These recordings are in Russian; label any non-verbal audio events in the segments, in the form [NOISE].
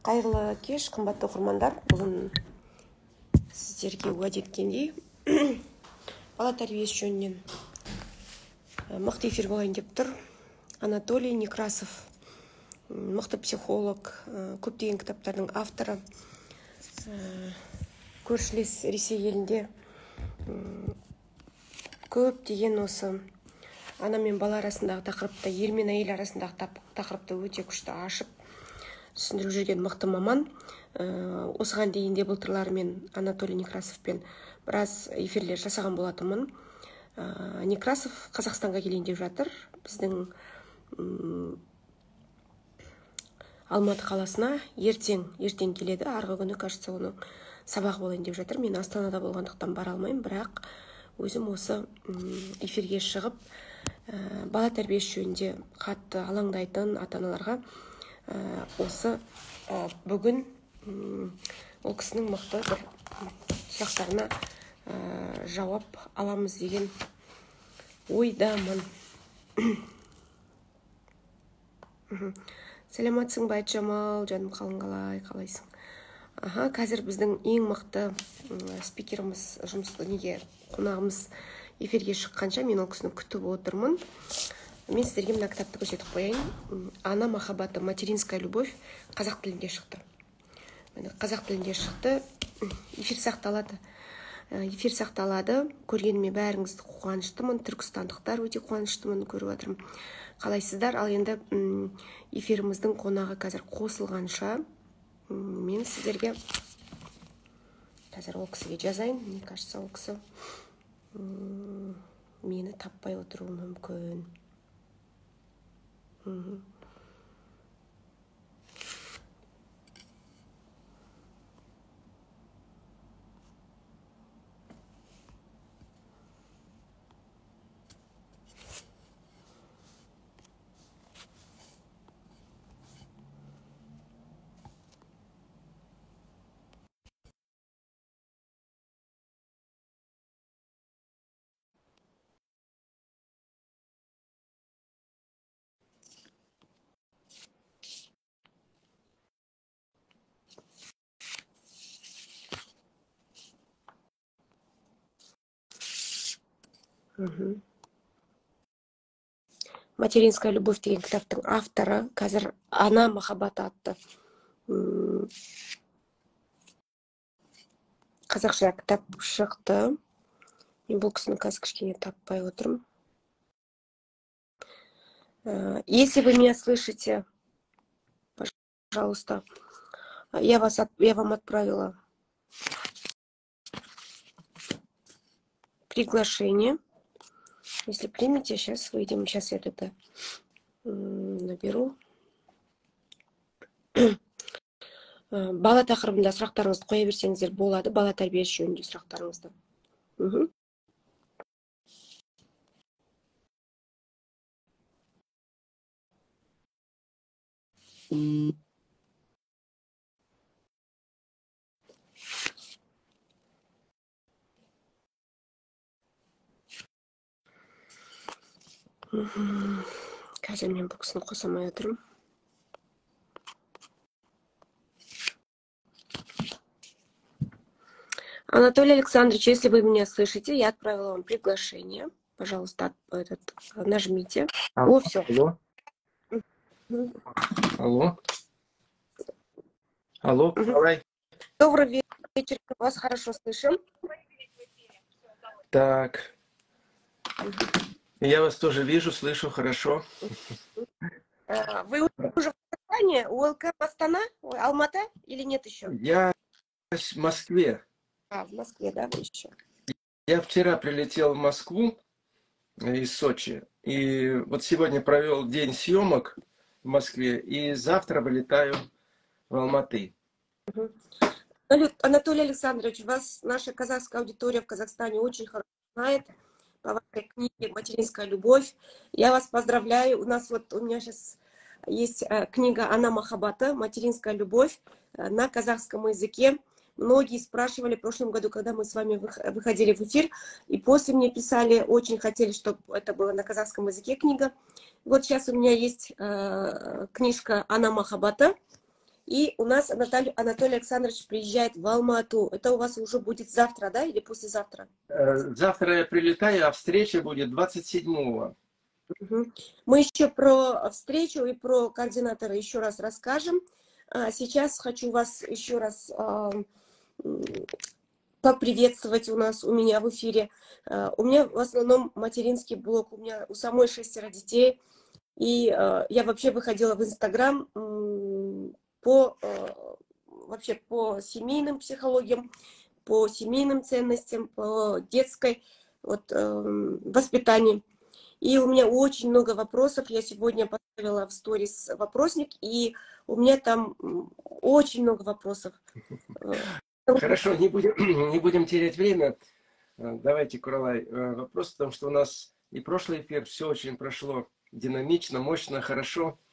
қайырлы кеш қымбатты оқырмандар. Бүгін сіздерге уәде еткендей [CLEARS THROAT] бала тәрбиесі жөнінен мықты эфир болайын деп тұр. Анатолий некрасов мықты психолог көптеген кітаптардың авторы. Көршілес ресей елінде көптеген осы ана мен бала арасындағы тақырыпты ер мен әйел арасындағы тақырыпты өте күшті ашып түсіндіріп жүрген мықты маман ә, осыған дейін де былтырлары мен анатолий некрасовпен біраз эфирлер жасаған болатынмын. Ә, некрасов қазақстанға келейін деп жатыр. Біздің алматы қаласына ертең ертең келеді. Арғы күні кажется оның сабағы болайын деп жатыр. Мен астанада болғандықтан бара алмаймын. Бірақ өзім осы эфирге шығып ә, бала тәрбиесі жөнінде қатты алаңдайтын ата аналарға осы э, бүгін ол кісінің мықты бір сұрақтарына э, жауап аламыз деген ойдамын. Сәлеметсің ба айтжамал жаным қалың қалай қалайсың? Аха қазір біздің ең мықты спикеріміз жұмыс неге қонағымыз эфирге шыққанша мен ол кісіні күтіп отырмын. Мен сіздерге мына кітапты көрсетіп қояйын. Ана махаббаты материнская любовь қазақ тілінде шықты. Қазақ тілінде шықты. Эфир сақталады. Э, эфир сақталады. Көргеніме бәріңізді қуаныштымын. Түркістандықтар өте қуаныштымын көріп жатырмын қалайсыздар? Ал енді эфиріміздің қонағы қазір қосылғанша мен сіздерге қазір ол кісіге жазайын. Мне кажется ол кісі мені таппай отыруы мүмкін. Mm-hmm. материнская любовь деген кітаптың авторы қазір ана махаббаты атты қазақша кітап шықты мен бұл кісіні қазір кішкене таппай отырмын э, если вы меня слышите пожалуйста я вас я вам отправила приглашение если примете, сейчас выйдем. Сейчас я тогда наберу. бала тақырыбында сұрақтарыңызды қоя берсеңіздер болады бала тәрбиесі жөнінде сұрақтарыңызды қазір мен бұл кісіні қоса алмай отырмын Анатолий Александрович, если вы меня слышите, я отправила вам приглашение. Пожалуйста, этот, нажмите. Алло. О, все. Алло. Алло. Алло, угу. давай. Добрый вечер, вас хорошо слышим. Так. Угу. Я вас тоже вижу, слышу хорошо. А, вы уже в Казани, УЛК Астана, Алмата или нет еще? Я в Москве. А, в Москве, да, вы еще? Я вчера прилетел в Москву из Сочи. И вот сегодня провел день съемок в Москве. И завтра вылетаю в Алматы. Анатолий Александрович, вас наша казахская аудитория в Казахстане очень хорошо знает по вашей книге «Материнская любовь». Я вас поздравляю. У нас вот, у меня сейчас есть э, книга «Она Махабата. Материнская любовь» на казахском языке. Многие спрашивали в прошлом году, когда мы с вами выходили в эфир, и после мне писали, очень хотели, чтобы это было на казахском языке книга. Вот сейчас у меня есть э, книжка «Она Махабата», И у нас Анатолий, Анатолий Александрович приезжает в Алмату. Это у вас уже будет завтра, да, или послезавтра? Э, завтра я прилетаю, а встреча будет 27-го. Мы еще про встречу и про координатора еще раз расскажем. А сейчас хочу вас еще раз поприветствовать у нас, у меня в эфире. А, у меня в основном материнский блог, у меня у самой шестеро детей. И а, я вообще выходила в Инстаграм по вообще по семейным психологиям, по семейным ценностям, по детской вот, эм, воспитанию. И у меня очень много вопросов. Я сегодня поставила в сторис вопросник, и у меня там очень много вопросов. Хорошо, не будем, [CLEARS THROAT] не будем терять время. Э, давайте, Куралай, э, вопрос, потому что у нас и прошлый эфир, все очень прошло динамично, мощно, хорошо, э,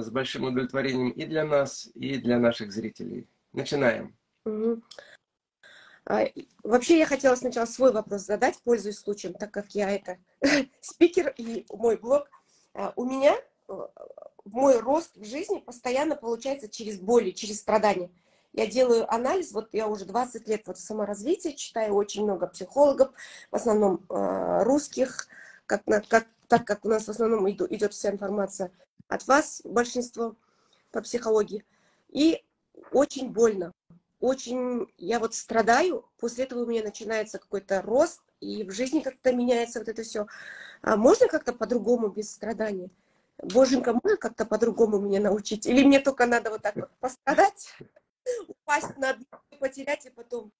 с большим удовлетворением и для нас, и для наших зрителей. Начинаем. А, вообще я хотела сначала свой вопрос задать, пользуясь случаем, так как я это [LAUGHS] спикер и мой блог. А, у меня э, мой рост в жизни постоянно получается через боли, через страдания. Я делаю анализ, вот я уже 20 лет вот саморазвития, читаю очень много психологов, в основном э, русских, как, как, так как у нас в основном идет вся информация от вас, большинство по психологии. И очень больно очень, я вот страдаю, после этого у меня начинается какой-то рост, и в жизни как-то меняется вот это все. А можно как-то по-другому без страдания? Боженька, можно как-то по-другому меня научить? Или мне только надо вот так вот пострадать, упасть на дно, потерять и потом...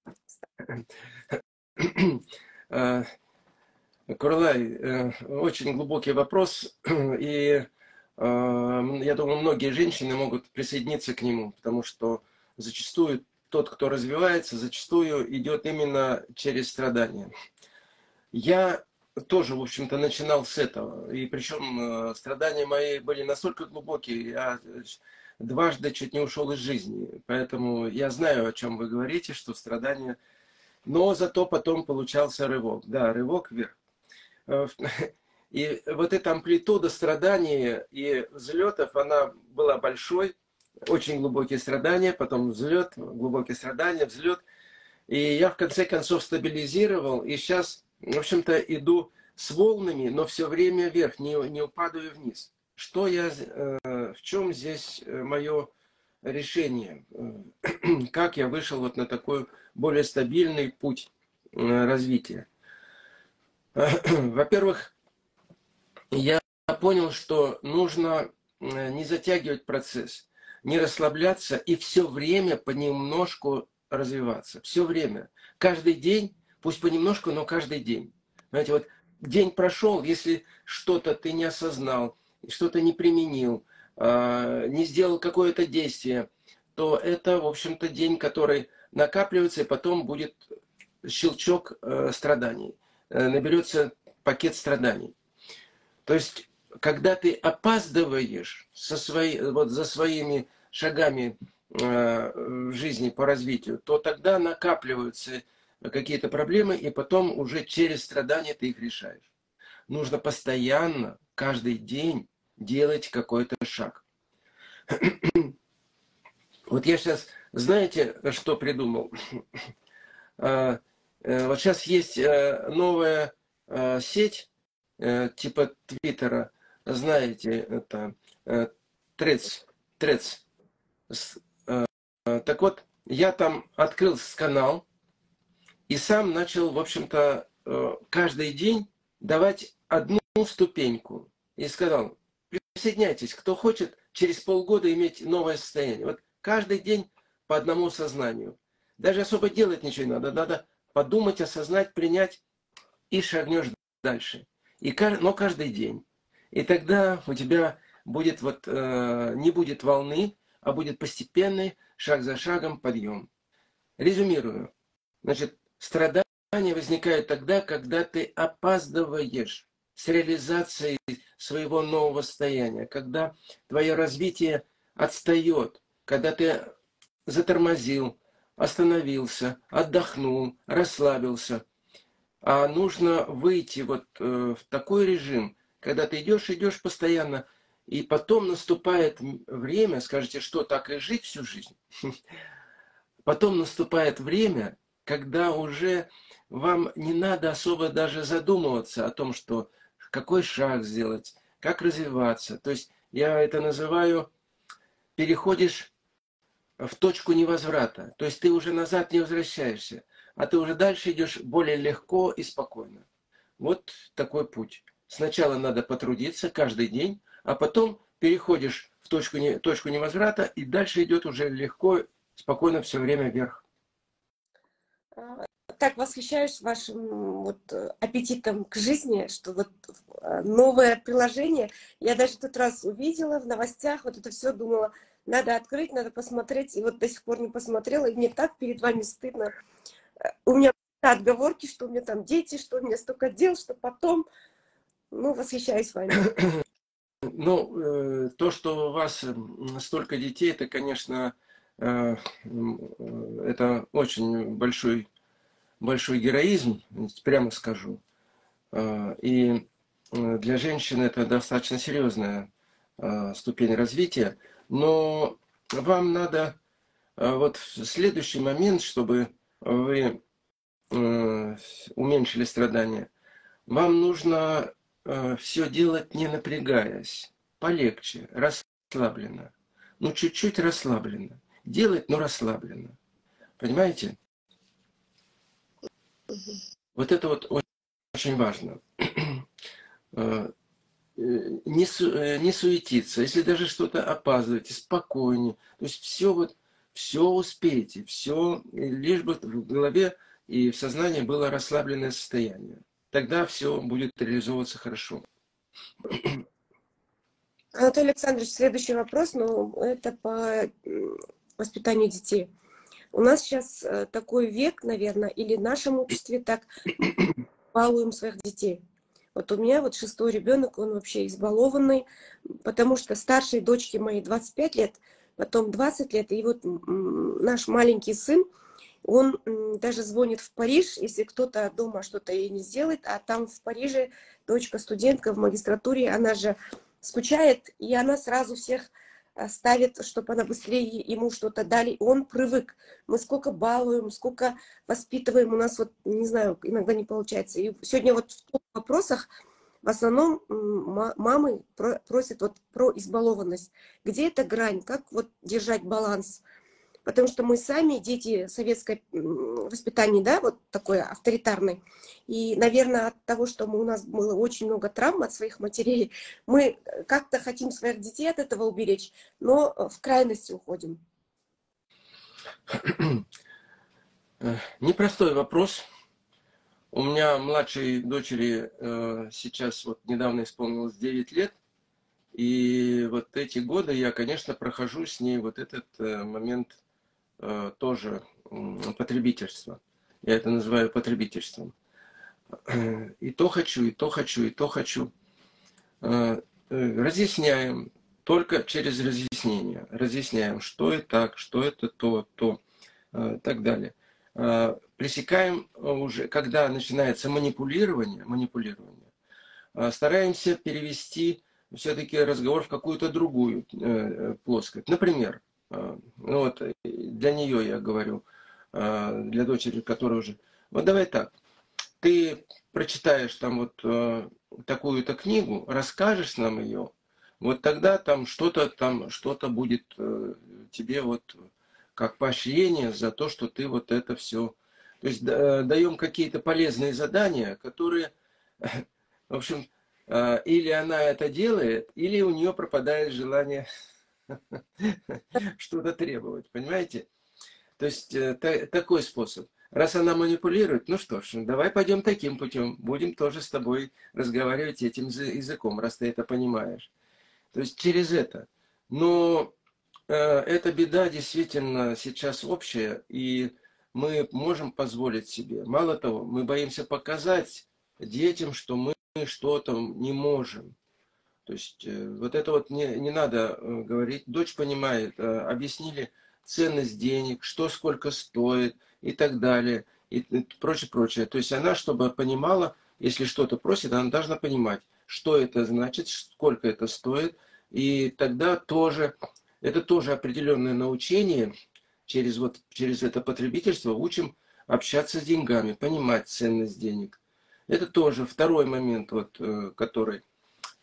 Э, Курлай, э, очень глубокий вопрос, и я думаю, многие женщины могут присоединиться к нему, потому что зачастую тот, кто развивается, зачастую идет именно через страдания. Я тоже, в общем-то, начинал с этого. И причем э, страдания мои были настолько глубокие, я дважды чуть не ушел из жизни. Поэтому я знаю, о чем вы говорите, что страдания... Но зато потом получался рывок. Да, рывок вверх. [LAUGHS] Э, и вот эта амплитуда страданий и взлетов, она была большой очень глубокие страдания, потом взлет, глубокие страдания, взлет. И я в конце концов стабилизировал, и сейчас, в общем-то, иду с волнами, но все время вверх, не, не упадаю вниз. Что я, э, в чем здесь э, мое решение? [CLEARS THROAT] Как я вышел вот на такой более стабильный путь э, развития? [CLEARS THROAT] Во-первых, я понял, что нужно не затягивать процесс не расслабляться и все время понемножку развиваться. Все время. Каждый день, пусть понемножку, но каждый день. Знаете, вот день прошел, если что-то ты не осознал, что-то не применил, а, не сделал какое-то действие, то это, в общем-то, день, который накапливается, и потом будет щелчок э, страданий. Э, наберется пакет страданий. То есть когда ты опаздываешь со свои, вот за своими шагами э, в жизни по развитию, то тогда накапливаются какие-то проблемы, и потом уже через страдания ты их решаешь. Нужно постоянно, каждый день делать какой-то шаг. [CLEARS THROAT] Вот я сейчас, знаете, что придумал? А, [CLEARS THROAT] э, вот сейчас есть э, новая сеть типа Твиттера, знаете, это Трец, Трец. Так вот, я там открыл канал и сам начал, в общем-то, э, каждый день давать одну ступеньку. И сказал, присоединяйтесь, кто хочет через полгода иметь новое состояние. Вот каждый день по одному сознанию. Даже особо делать ничего не надо. Надо подумать, осознать, принять и шагнешь дальше. И, но каждый день. И тогда у тебя будет вот, э, не будет волны, а будет постепенный, шаг за шагом подъем. Резюмирую. Значит, страдания возникают тогда, когда ты опаздываешь с реализацией своего нового состояния, когда твое развитие отстает, когда ты затормозил, остановился, отдохнул, расслабился. А нужно выйти вот э, в такой режим, когда ты идешь, идешь постоянно, И потом наступает время, скажете, что так и жить всю жизнь? [LAUGHS] Потом наступает время, когда уже вам не надо особо даже задумываться о том, что какой шаг сделать, как развиваться. То есть я это называю, переходишь в точку невозврата. То есть ты уже назад не возвращаешься, а ты уже дальше идешь более легко и спокойно. Вот такой путь. Сначала надо потрудиться каждый день, а потом переходишь в точку, не, точку невозврата, и дальше идет уже легко, спокойно все время вверх. А, так восхищаюсь вашим вот, аппетитом к жизни, что вот а, новое приложение, я даже тот раз увидела в новостях, вот это все думала, надо открыть, надо посмотреть, и вот до сих пор не посмотрела, и мне так перед вами стыдно. Э, у меня отговорки, что у меня там дети, что у меня столько дел, что потом, ну, восхищаюсь вами. Ну, э, то, что у вас столько детей, это, конечно, э, это очень большой, большой героизм, прямо скажу. И для женщин это достаточно серьезная ступень развития. Но вам надо э, вот в следующий момент, чтобы вы э, уменьшили страдания, вам нужно э, все делать не напрягаясь, полегче, расслабленно. Ну, чуть-чуть расслабленно. Делать, но расслабленно. Понимаете? Вот это вот очень важно. Э, не, су, не суетиться, если даже что-то опаздываете, спокойнее. То есть все вот, все успеете, все, лишь бы в голове и в сознании было расслабленное состояние. Тогда все будет реализовываться хорошо. Анатолий Александрович, следующий вопрос, но это по воспитанию детей. У нас сейчас э, такой век, наверное, или в нашем обществе так балуем своих детей. Вот у меня вот шестой ребенок, он вообще избалованный, потому что старшей дочке моей 25 лет, потом 20 лет, и вот наш маленький сын, он даже звонит в Париж, если кто-то дома что-то ей не сделает, а там в Париже дочка студентка в магистратуре, она же скучает, и она сразу всех Э, ставит, чтобы она быстрее ему что-то дали. Он привык. Мы сколько балуем, сколько воспитываем. У нас вот, не знаю, иногда не получается. И сегодня вот в вопросах в основном мамы просят вот про избалованность. Где эта грань? Как вот держать баланс? потому что мы сами дети советской воспитания, да, вот такое авторитарное. И, наверное, от того, что мы, у нас было очень много травм от своих матерей, [LAUGHS] мы как-то хотим своих детей от этого уберечь, но в крайности уходим. [CLEARS THROAT] Непростой вопрос. У меня младшей дочери э, сейчас вот недавно исполнилось 9 лет. И вот эти годы я, конечно, прохожу с ней вот этот э, момент Э, тоже потребительство. Я это называю потребительством. И то хочу, и то хочу, и то хочу. Э, э, разъясняем только через разъяснение. Разъясняем, что и так, что это то, то, и так далее. Пресекаем уже, когда начинается манипулирование, манипулирование, стараемся перевести все-таки разговор в какую-то другую плоскость. Например, ну вот для нее я говорю, для дочери, которая уже... Вот давай так, ты прочитаешь там вот такую-то книгу, расскажешь нам ее, вот тогда там что-то там что-то будет э, тебе вот как поощрение за то, что ты вот это все. То есть даем какие-то полезные задания, которые, [LAUGHS] в общем, или она это делает, или у нее пропадает желание [LAUGHS] что-то требовать, понимаете? То есть э, такой способ. Раз она манипулирует, ну что ж, давай пойдем таким путем. Будем тоже с тобой разговаривать этим языком, раз ты это понимаешь. То есть через это. Но эта беда действительно сейчас общая, и мы можем позволить себе. Мало того, мы боимся показать детям, что мы что-то не можем. То есть э, вот это вот не, не надо э, говорить. Дочь понимает, э, объяснили ценность денег, что сколько стоит и так далее, и прочее, прочее. То есть она, чтобы понимала, если что-то просит, она должна понимать, что это значит, сколько это стоит, И тогда тоже, это тоже определенное научение, через, вот, через это потребительство учим общаться с деньгами, понимать ценность денег. Это тоже второй момент, вот, э, который,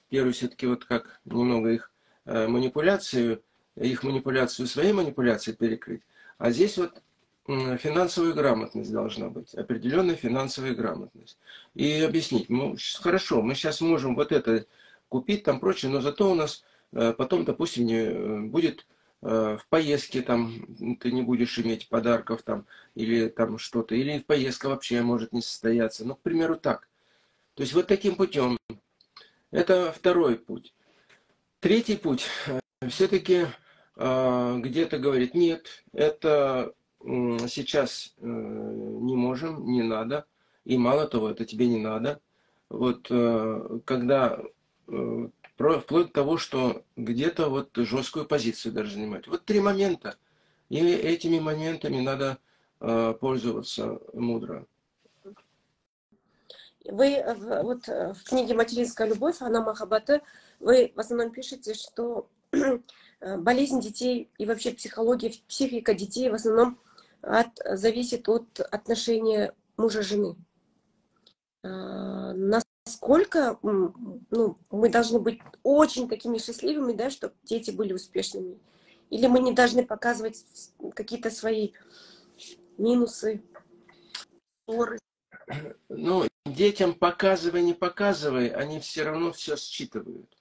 первый все-таки вот как немного их э, манипуляцию, их манипуляцию своей манипуляцией перекрыть. А здесь вот финансовая грамотность должна быть, определенная финансовая грамотность. И объяснить, ну, хорошо, мы сейчас можем вот это купить, там прочее, но зато у нас потом, допустим, не будет Э, в поездке там ты не будешь иметь подарков там или там что-то, или поездка вообще может не состояться. Ну, к примеру, так. То есть вот таким путем. Это второй путь. Третий путь э, все-таки э, где-то говорит, нет, это сейчас не можем, не надо, и мало того, это тебе не надо. Вот когда вплоть до того, что где-то вот жесткую позицию даже занимать. Вот три момента. И этими моментами надо э, пользоваться мудро. Вы вот э, в книге «Материнская любовь» Анна Махабаты, вы в основном пишете, что э, болезнь детей и вообще психология, психика детей в основном от, зависит от отношения мужа-жены. Э, насколько ну, мы должны быть очень такими счастливыми, да, чтобы дети были успешными. Или мы не должны показывать какие-то свои минусы, ссоры. [CLEARS THROAT] Ну, детям показывай, не показывай, они все равно все считывают.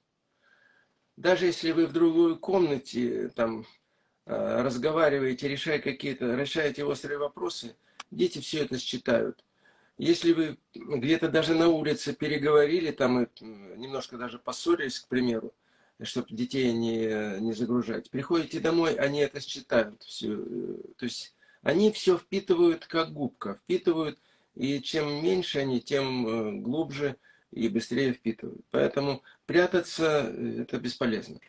Даже если вы в другой комнате там э, разговариваете, решая какие-то, решаете острые вопросы, дети все это считают. Если вы где-то даже на улице переговорили, там немножко даже поссорились, к примеру, чтобы детей не, не загружать, приходите домой, они это считают. Все. То есть они все впитывают как губка, впитывают, и чем меньше они, тем э, глубже и быстрее впитывают. Поэтому прятаться э, это бесполезно.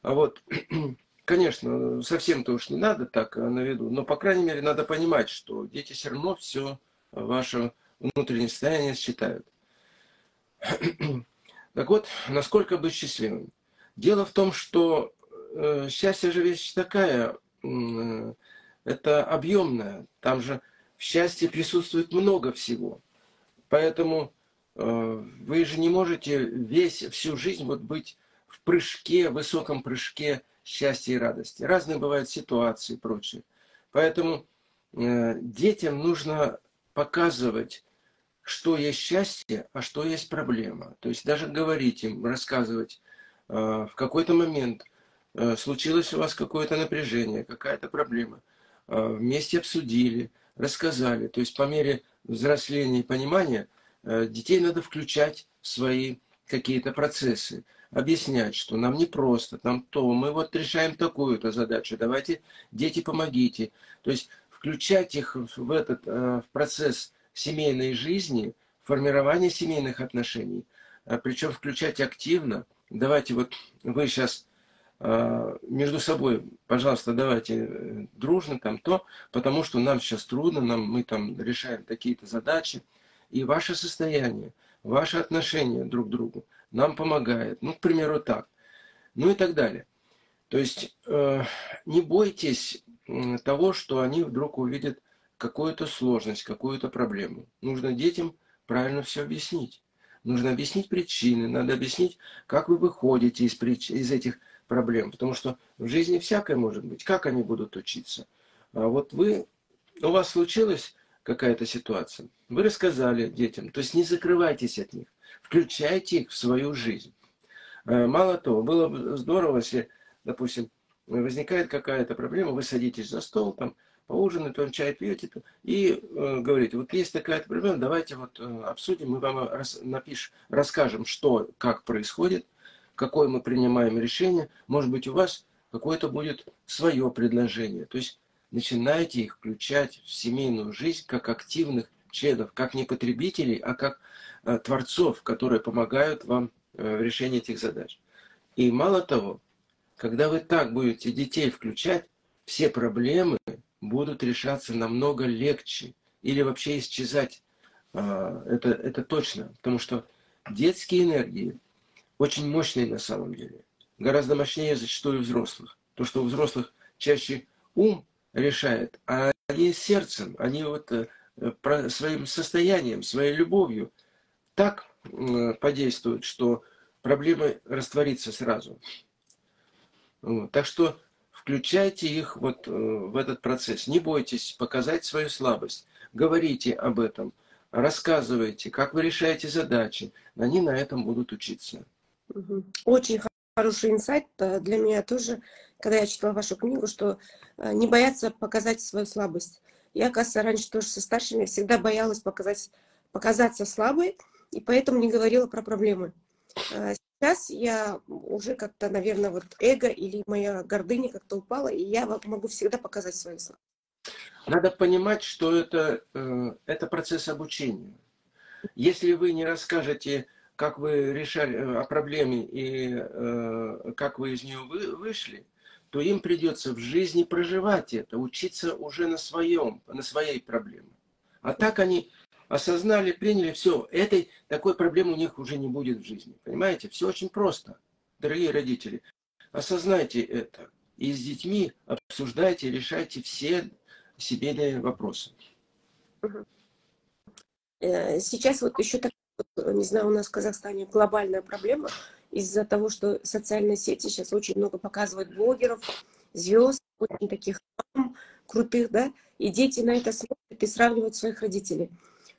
А вот, [CLEARS THROAT] конечно, совсем-то уж не надо так э, на виду, но, по крайней мере, надо понимать, что дети все равно все ваше внутреннее состояние считают. [CLEARS THROAT] Так вот, насколько быть счастливым? Дело в том, что э, счастье же вещь такая, э, это объемная. Там же в счастье присутствует много всего. Поэтому э, вы же не можете весь, всю жизнь вот быть в прыжке, в высоком прыжке счастья и радости. Разные бывают ситуации и прочее. Поэтому э, детям нужно показывать что есть счастье, а что есть проблема. То есть даже говорить им, рассказывать, э, в какой-то момент э, случилось у вас какое-то напряжение, какая-то проблема. Э, вместе обсудили, рассказали. То есть по мере взросления и понимания детей надо включать в свои какие-то процессы, объяснять, что нам не просто, там то, мы вот решаем такую-то задачу, давайте, дети, помогите. То есть включать их в этот в процесс семейной жизни, формирования семейных отношений, а, причем включать активно. Давайте вот вы сейчас а, между собой, пожалуйста, давайте э, дружно там то, потому что нам сейчас трудно, нам, мы там решаем какие-то задачи, и ваше состояние, ваше отношение друг к другу нам помогает. Ну, к примеру, так. Ну и так далее. То есть э, не бойтесь того, что они вдруг увидят какую-то сложность, какую-то проблему. Нужно детям правильно все объяснить. Нужно объяснить причины, надо объяснить, как вы выходите из, прич... из этих проблем. Потому что в жизни всякое может быть. Как они будут учиться? А вот вы, у вас случилась какая-то ситуация, вы рассказали детям, то есть не закрывайтесь от них, включайте их в свою жизнь. А, мало того, было бы здорово, если, допустим, возникает какая-то проблема, вы садитесь за стол, там, поужинать, он чай пьете, и э, говорите, вот есть такая проблема, давайте вот э, обсудим, мы вам рас, напишем, расскажем, что, как происходит, какое мы принимаем решение, может быть, у вас какое-то будет свое предложение. То есть начинайте их включать в семейную жизнь как активных членов, как не потребителей, а как э, творцов, которые помогают вам э, в решении этих задач. И мало того, когда вы так будете детей включать, все проблемы будут решаться намного легче или вообще исчезать. А, это, это точно, потому что детские энергии очень мощные на самом деле. гораздо мощнее зачастую взрослых. То, что у взрослых чаще ум решает, а они сердцем, они вот э, своим состоянием, своей любовью так подействуют, что проблема растворится сразу. Вот. Так что включайте их вот э, в этот процесс. Не бойтесь показать свою слабость. Говорите об этом. Рассказывайте, как вы решаете задачи. Они на этом будут учиться. Очень хороший инсайт для меня тоже, когда я читала вашу книгу, что э, не бояться показать свою слабость. Я, оказывается, раньше тоже со старшими всегда боялась показать, показаться слабой, и поэтому не говорила про проблемы. Сейчас я уже как-то, наверное, вот эго или моя гордыня как-то упала, и я могу всегда показать свою слабость. Надо понимать, что это, э, это процесс обучения. Если вы не расскажете, как вы решали э, о проблеме и э, как вы из нее вышли, то им придется в жизни проживать это, учиться уже на своем, на своей проблеме. А так они осознали, приняли, все, этой такой проблемы у них уже не будет в жизни. Понимаете? Все очень просто, дорогие родители. Осознайте это. И с детьми обсуждайте, решайте все семейные вопросы. Э, сейчас вот еще так, не знаю, у нас в Казахстане глобальная проблема из-за того, что социальные сети сейчас очень много показывают блогеров, звезд, очень таких крутых, да, и дети на это смотрят и сравнивают своих родителей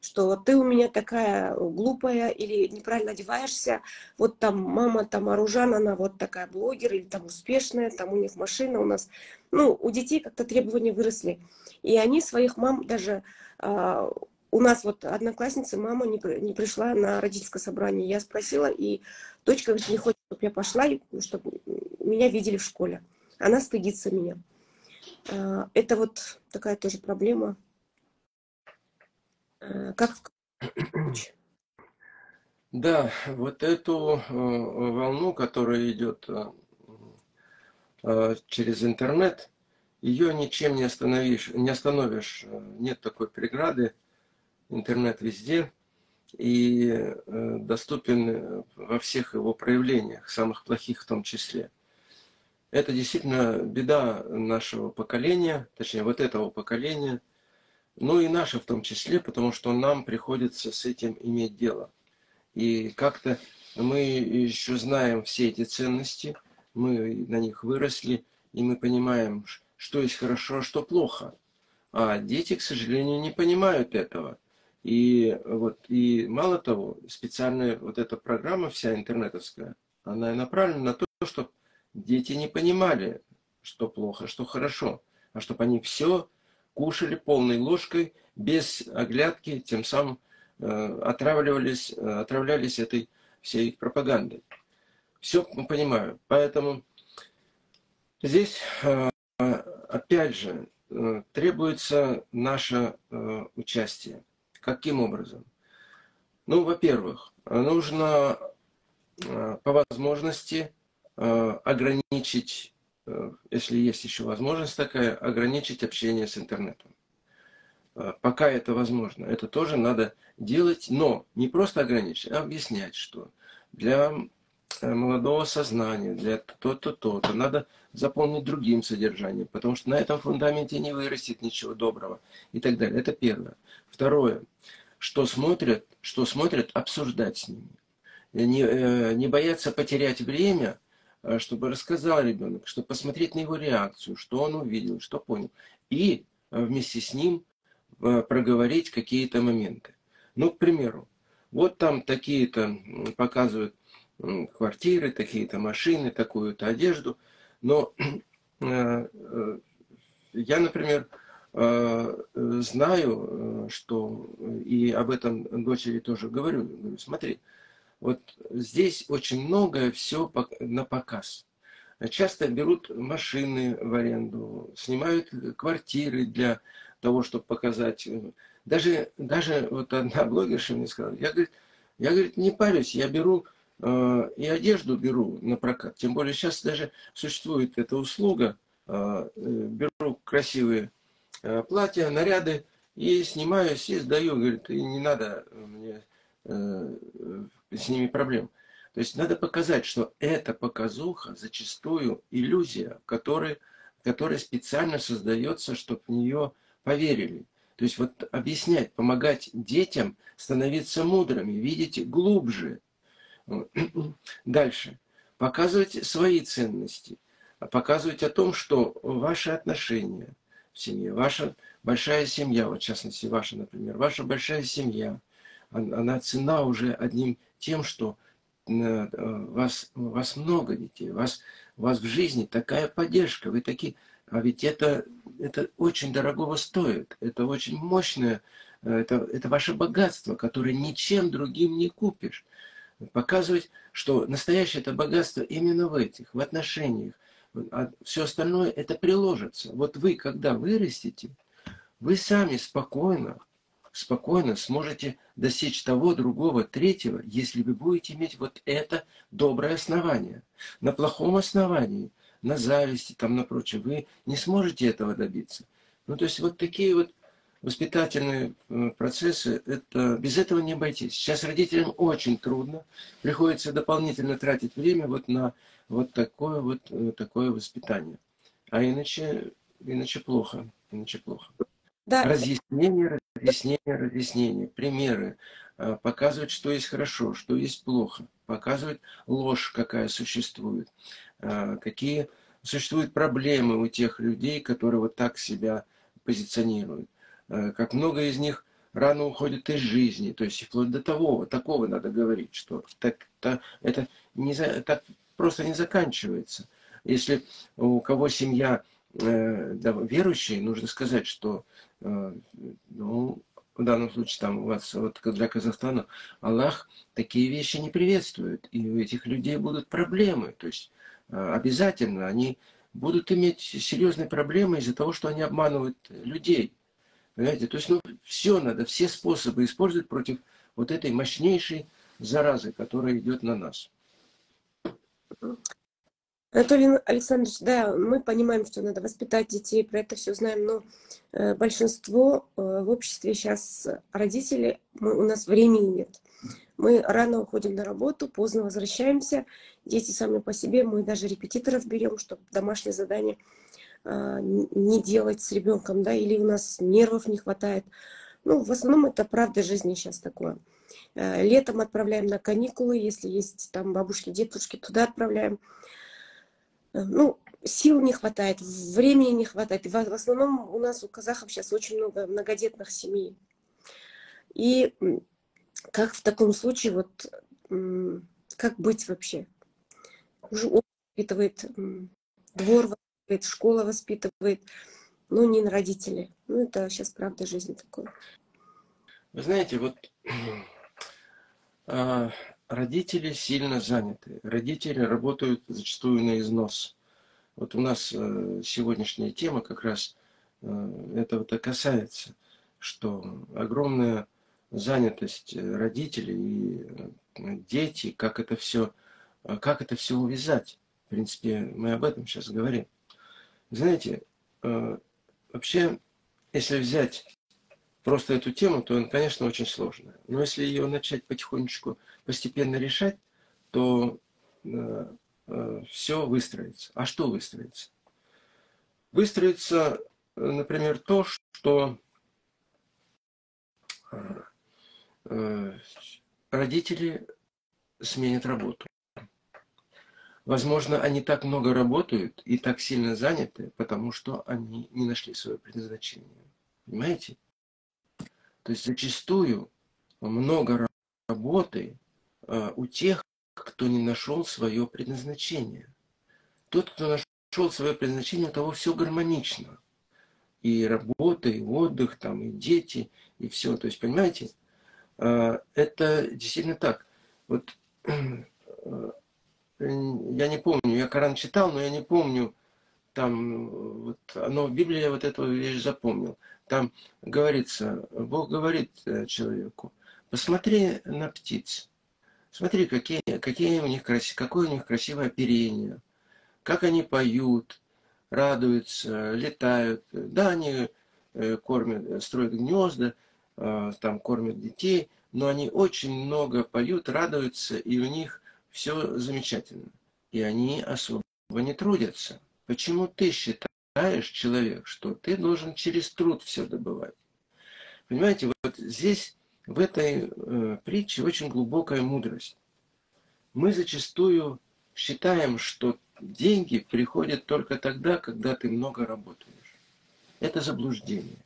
что ты у меня такая глупая или неправильно одеваешься, вот там мама, там Аружан, она вот такая блогер или там успешная, там у них машина у нас. Ну, у детей как-то требования выросли. И они своих мам даже... А, у нас вот одноклассница, мама не, не пришла на родительское собрание. Я спросила, и дочка говорит, не хочет, чтобы я пошла, чтобы меня видели в школе. Она стыдится меня. А, это вот такая тоже проблема. Э, как Да, вот эту э, волну, которая идет э, через интернет, ее ничем не остановишь, не остановишь. Нет такой преграды. Интернет везде и доступен во всех его проявлениях, самых плохих в том числе. Это действительно беда нашего поколения, точнее вот этого поколения – ну и наши в том числе, потому что нам приходится с этим иметь дело. И как-то мы еще знаем все эти ценности, мы на них выросли, и мы понимаем, что есть хорошо, а что плохо. А дети, к сожалению, не понимают этого. И, вот, и мало того, специальная вот эта программа вся интернетовская, она направлена на то, чтобы дети не понимали, что плохо, что хорошо, а чтобы они все кушали полной ложкой, без оглядки, тем самым э, отравливались, э, отравлялись этой всей пропагандой. Все понимаю. Поэтому здесь, э, опять же, требуется наше участие. Каким образом? Ну, во-первых, нужно по возможности ограничить если есть еще возможность такая, ограничить общение с интернетом. Э, пока это возможно, это тоже надо делать, но не просто ограничить, а объяснять, что для э, молодого сознания, для то-то, то-то, надо заполнить другим содержанием, потому что на этом фундаменте не вырастет ничего доброго и так далее. Это первое. Второе, что смотрят, что смотрят, обсуждать с ними. Не, не бояться потерять время – Э, чтобы рассказал ребенок, чтобы посмотреть на его реакцию, что он увидел, что понял. И э, вместе с ним э, проговорить какие-то моменты. Ну, к примеру, вот там такие-то показывают квартиры, такие-то машины, такую-то одежду. Но [CLEARS THROAT] я, например, знаю, что и об этом дочери тоже говорю. Говорю, смотри, вот здесь очень многое все на показ. Часто берут машины в аренду, снимают квартиры для того, чтобы показать. Даже, даже вот одна [LAUGHS] блогерша мне сказала, я, говорит, я говорит, не парюсь, я беру э, и одежду беру на прокат. Тем более сейчас даже существует эта услуга. Э, беру красивые э, платья, наряды и снимаюсь и сдаю. Говорит, и не надо мне с ними проблем. То есть надо показать, что эта показуха зачастую иллюзия, которая, которая специально создается, чтобы в нее поверили. То есть вот объяснять, помогать детям становиться мудрыми, видеть глубже. [CLEARS THROAT] Дальше. Показывать свои ценности. Показывать о том, что ваши отношения в семье, ваша большая семья, вот в частности ваша, например, ваша большая семья, она цена уже одним тем, что Э, вас, вас много детей, вас, вас в жизни такая поддержка, вы такие, а ведь это, это очень дорогого стоит, это очень мощное, э, это, это ваше богатство, которое ничем другим не купишь. Показывать, что настоящее это богатство именно в этих, в отношениях, а все остальное это приложится. Вот вы, когда вырастете, вы сами спокойно спокойно сможете достичь того, другого, третьего, если вы будете иметь вот это доброе основание. На плохом основании, на зависти, там, на прочее, вы не сможете этого добиться. Ну, то есть вот такие вот воспитательные э, процессы, это, без этого не обойтись. Сейчас родителям очень трудно, приходится дополнительно тратить время вот на вот такое вот э, такое воспитание. А иначе, иначе плохо, иначе плохо. Да. Разъяснение, разъяснение, разъяснение, примеры, а, показывать, что есть хорошо, что есть плохо, показывать ложь, какая существует, а, какие существуют проблемы у тех людей, которые вот так себя позиционируют, а, как много из них рано уходят из жизни, то есть вплоть до того, такого надо говорить, что так, так, это не, так просто не заканчивается. Если у кого семья э, да, верующие, нужно сказать, что э, ну, в данном случае там у вас вот для Казахстана Аллах такие вещи не приветствует, и у этих людей будут проблемы, то есть э, обязательно они будут иметь серьезные проблемы из-за того, что они обманывают людей. Понимаете? То есть ну, все надо, все способы использовать против вот этой мощнейшей заразы, которая идет на нас. Анатолий Александрович, да, мы понимаем, что надо воспитать детей, про это все знаем, но э, большинство э, в обществе сейчас родители, мы, у нас времени нет. Мы рано уходим на работу, поздно возвращаемся, дети сами по себе, мы даже репетиторов берем, чтобы домашнее задание э, не делать с ребенком, да, или у нас нервов не хватает. Ну, в основном это правда жизни сейчас такое. Летом отправляем на каникулы, если есть там бабушки, дедушки, туда отправляем ну, сил не хватает, времени не хватает. В, в основном у нас у казахов сейчас очень много многодетных семей. И как в таком случае, вот, как быть вообще? Уже он воспитывает, двор воспитывает, школа воспитывает, но не на родители. Ну, это сейчас правда жизни такое. Вы знаете, вот [CLEARS THROAT] а, родители сильно заняты. Родители работают зачастую на износ. Вот у нас э, сегодняшняя тема как раз э, этого-то касается, что огромная занятость родителей и э, дети, как это все, как это все увязать. В принципе, мы об этом сейчас говорим. Знаете, вообще, если взять просто эту тему, то она, конечно, очень сложная. Но если ее начать потихонечку, постепенно решать, то э, э, все выстроится. А что выстроится? Выстроится, например, то, что э, э родители сменят работу. Возможно, они так много работают и так сильно заняты, потому что они не нашли свое предназначение. Понимаете? То есть зачастую много работы а, у тех, кто не нашел свое предназначение. Тот, кто нашел свое предназначение, у того все гармонично. И работа, и отдых, там, и дети, и все. То есть, понимаете, а, это действительно так. Вот а, [CLEARS THROAT] я не помню, я Коран читал, но я не помню, там, вот, но в Библии я вот эту вещь запомнил. Там говорится, Бог говорит э, человеку, посмотри на птиц, смотри, какие, какие у них красивые, какое у них красивое оперение, как они поют, радуются, летают. Да, они э, кормят, строят гнезда, э, там кормят детей, но они очень много поют, радуются, и у них все замечательно. И они особо не трудятся. Почему ты считаешь, человек, что ты должен через труд все добывать? Понимаете, вот здесь, в этой э, притче, очень глубокая мудрость. Мы зачастую считаем, что деньги приходят только тогда, когда ты много работаешь. Это заблуждение.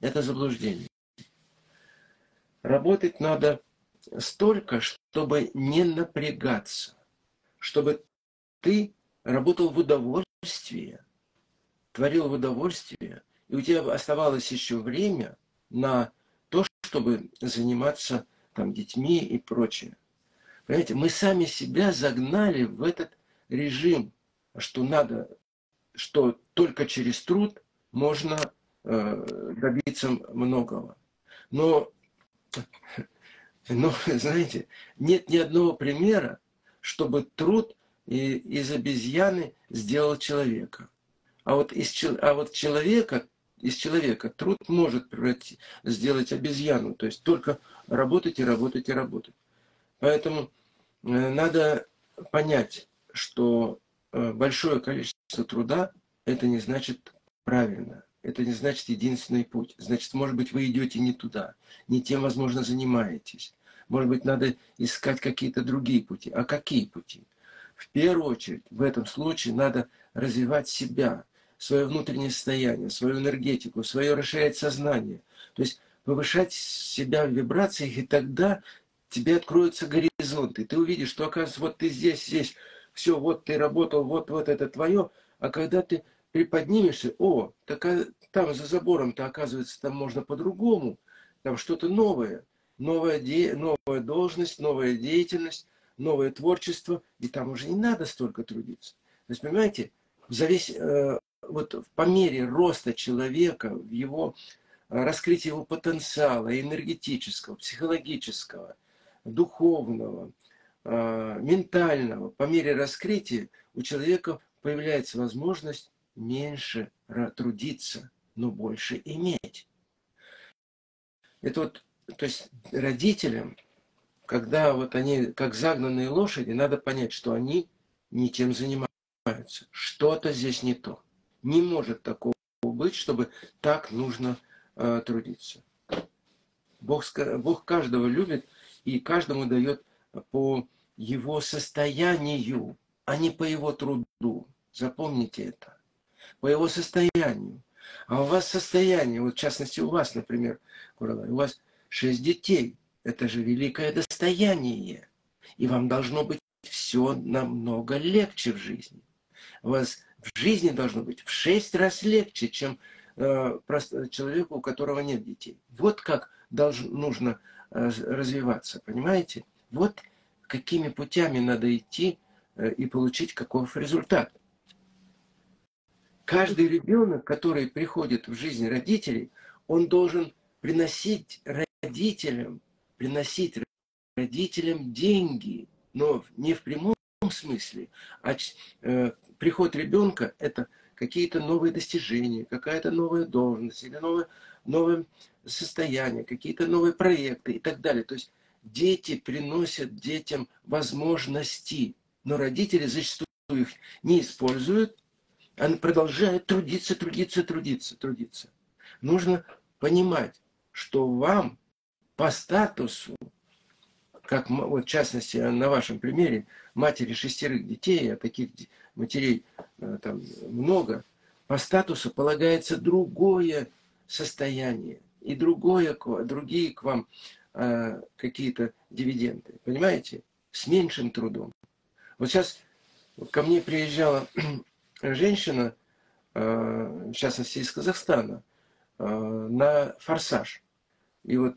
Это заблуждение. Работать надо столько, чтобы не напрягаться, чтобы ты работал в удовольствие, творил в удовольствие, и у тебя оставалось еще время на то, чтобы заниматься там детьми и прочее. Понимаете, мы сами себя загнали в этот режим, что надо, что только через труд можно э, добиться многого. Но, [LAUGHS] но, знаете, нет ни одного примера, чтобы труд из обезьяны сделал человека. А вот, из, а вот человека, из человека труд может превратить, сделать обезьяну. То есть только работать и работать и работать. Поэтому э, надо понять, что э, большое количество труда это не значит правильно. Это не значит единственный путь. Значит, может быть, вы идете не туда, не тем, возможно, занимаетесь. Может быть, надо искать какие-то другие пути. А какие пути? В первую очередь, в этом случае надо развивать себя, свое внутреннее состояние, свою энергетику, свое расширять сознание. То есть повышать себя в вибрациях, и тогда тебе откроются горизонты. Ты увидишь, что, оказывается, вот ты здесь, здесь, все, вот ты работал, вот, вот это твое. А когда ты приподнимешься, о, так, а, там за забором-то, оказывается, там можно по-другому, там что-то новое, новая, де, новая должность, новая деятельность, новое творчество, и там уже не надо столько трудиться. То есть, понимаете, завис, э, вот по мере роста человека, в его э, раскрытии его потенциала энергетического, психологического, духовного, э, ментального, по мере раскрытия у человека появляется возможность меньше трудиться, но больше иметь. Это вот, то есть родителям, когда вот они как загнанные лошади, надо понять, что они не тем занимаются. Что-то здесь не то. Не может такого быть, чтобы так нужно э, трудиться. Бог, Бог каждого любит и каждому дает по его состоянию, а не по его труду. Запомните это по его состоянию. А у вас состояние, вот в частности у вас, например, Куралай, у вас шесть детей. Это же великое достояние. И вам должно быть все намного легче в жизни. У вас в жизни должно быть в шесть раз легче, чем э, человеку, у которого нет детей. Вот как должно, нужно э, развиваться, понимаете? Вот какими путями надо идти э, и получить каков результат. Каждый ребенок, который приходит в жизнь родителей, он должен приносить родителям, приносить родителям деньги, но не в прямом смысле, а э, приход ребенка – это какие-то новые достижения, какая-то новая должность или новое, новое состояние, какие-то новые проекты и так далее. То есть дети приносят детям возможности, но родители зачастую их не используют она продолжает трудиться, трудиться, трудиться, трудиться. Нужно понимать, что вам по статусу, как вот в частности на вашем примере, матери шестерых детей, а таких матерей э, там много, по статусу полагается другое состояние и другое, другие к вам э, какие-то дивиденды. Понимаете? С меньшим трудом. Вот сейчас ко мне приезжала [CLEARS THROAT] женщина, э, в частности из Казахстана, э, на форсаж. И вот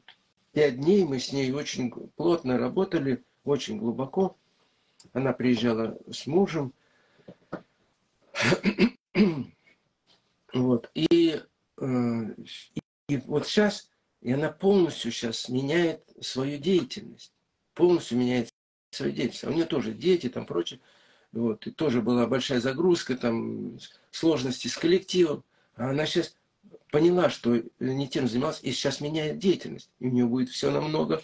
пять дней мы с ней очень плотно работали, очень глубоко. Она приезжала с мужем. [CLEARS THROAT] Вот. И, э, и вот сейчас, и она полностью сейчас меняет свою деятельность. Полностью меняет свою деятельность. А у нее тоже дети, там прочее. Вот, и тоже была большая загрузка, там, сложности с коллективом. А она сейчас поняла, что не тем занималась, и сейчас меняет деятельность. И у нее будет все намного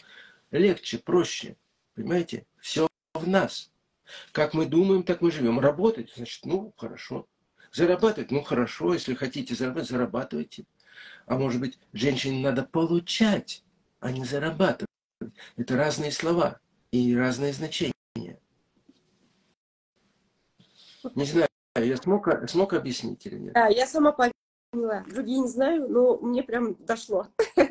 легче, проще. Понимаете? Все в нас. Как мы думаем, так мы живем. Работать, значит, ну, хорошо. Зарабатывать, ну, хорошо. Если хотите зарабатывать, зарабатывайте. А может быть, женщине надо получать, а не зарабатывать. Это разные слова и разные значения. Не знаю, я смог, смог объяснить или нет? Да, я сама Другие не знаю, но мне прям дошло. [LAUGHS]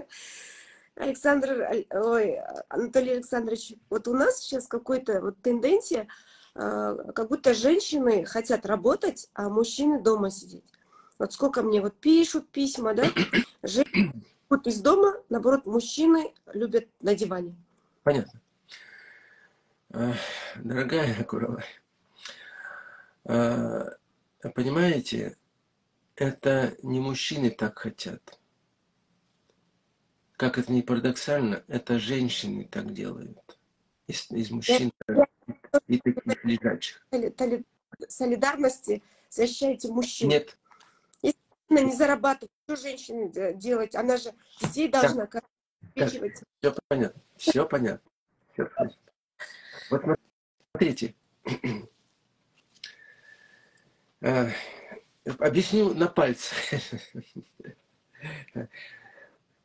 Александр, ой, Анатолий Александрович, вот у нас сейчас какой-то вот тенденция, а, как будто женщины хотят работать, а мужчины дома сидеть. Вот сколько мне вот пишут письма, да, [COUGHS] женщины вот из дома, наоборот, мужчины любят на диване. Понятно. Дорогая Курова, понимаете, это не мужчины так хотят как это ни парадоксально, это женщины так делают. Из, из мужчин и таких лежачих. Солидарности защищаете мужчин. Нет. Если не зарабатывает, что женщина делать? Она же детей должна обеспечивать. Все понятно. Все понятно. Все понятно. Вот смотрите. [CLEARS THROAT] Объясню на пальце.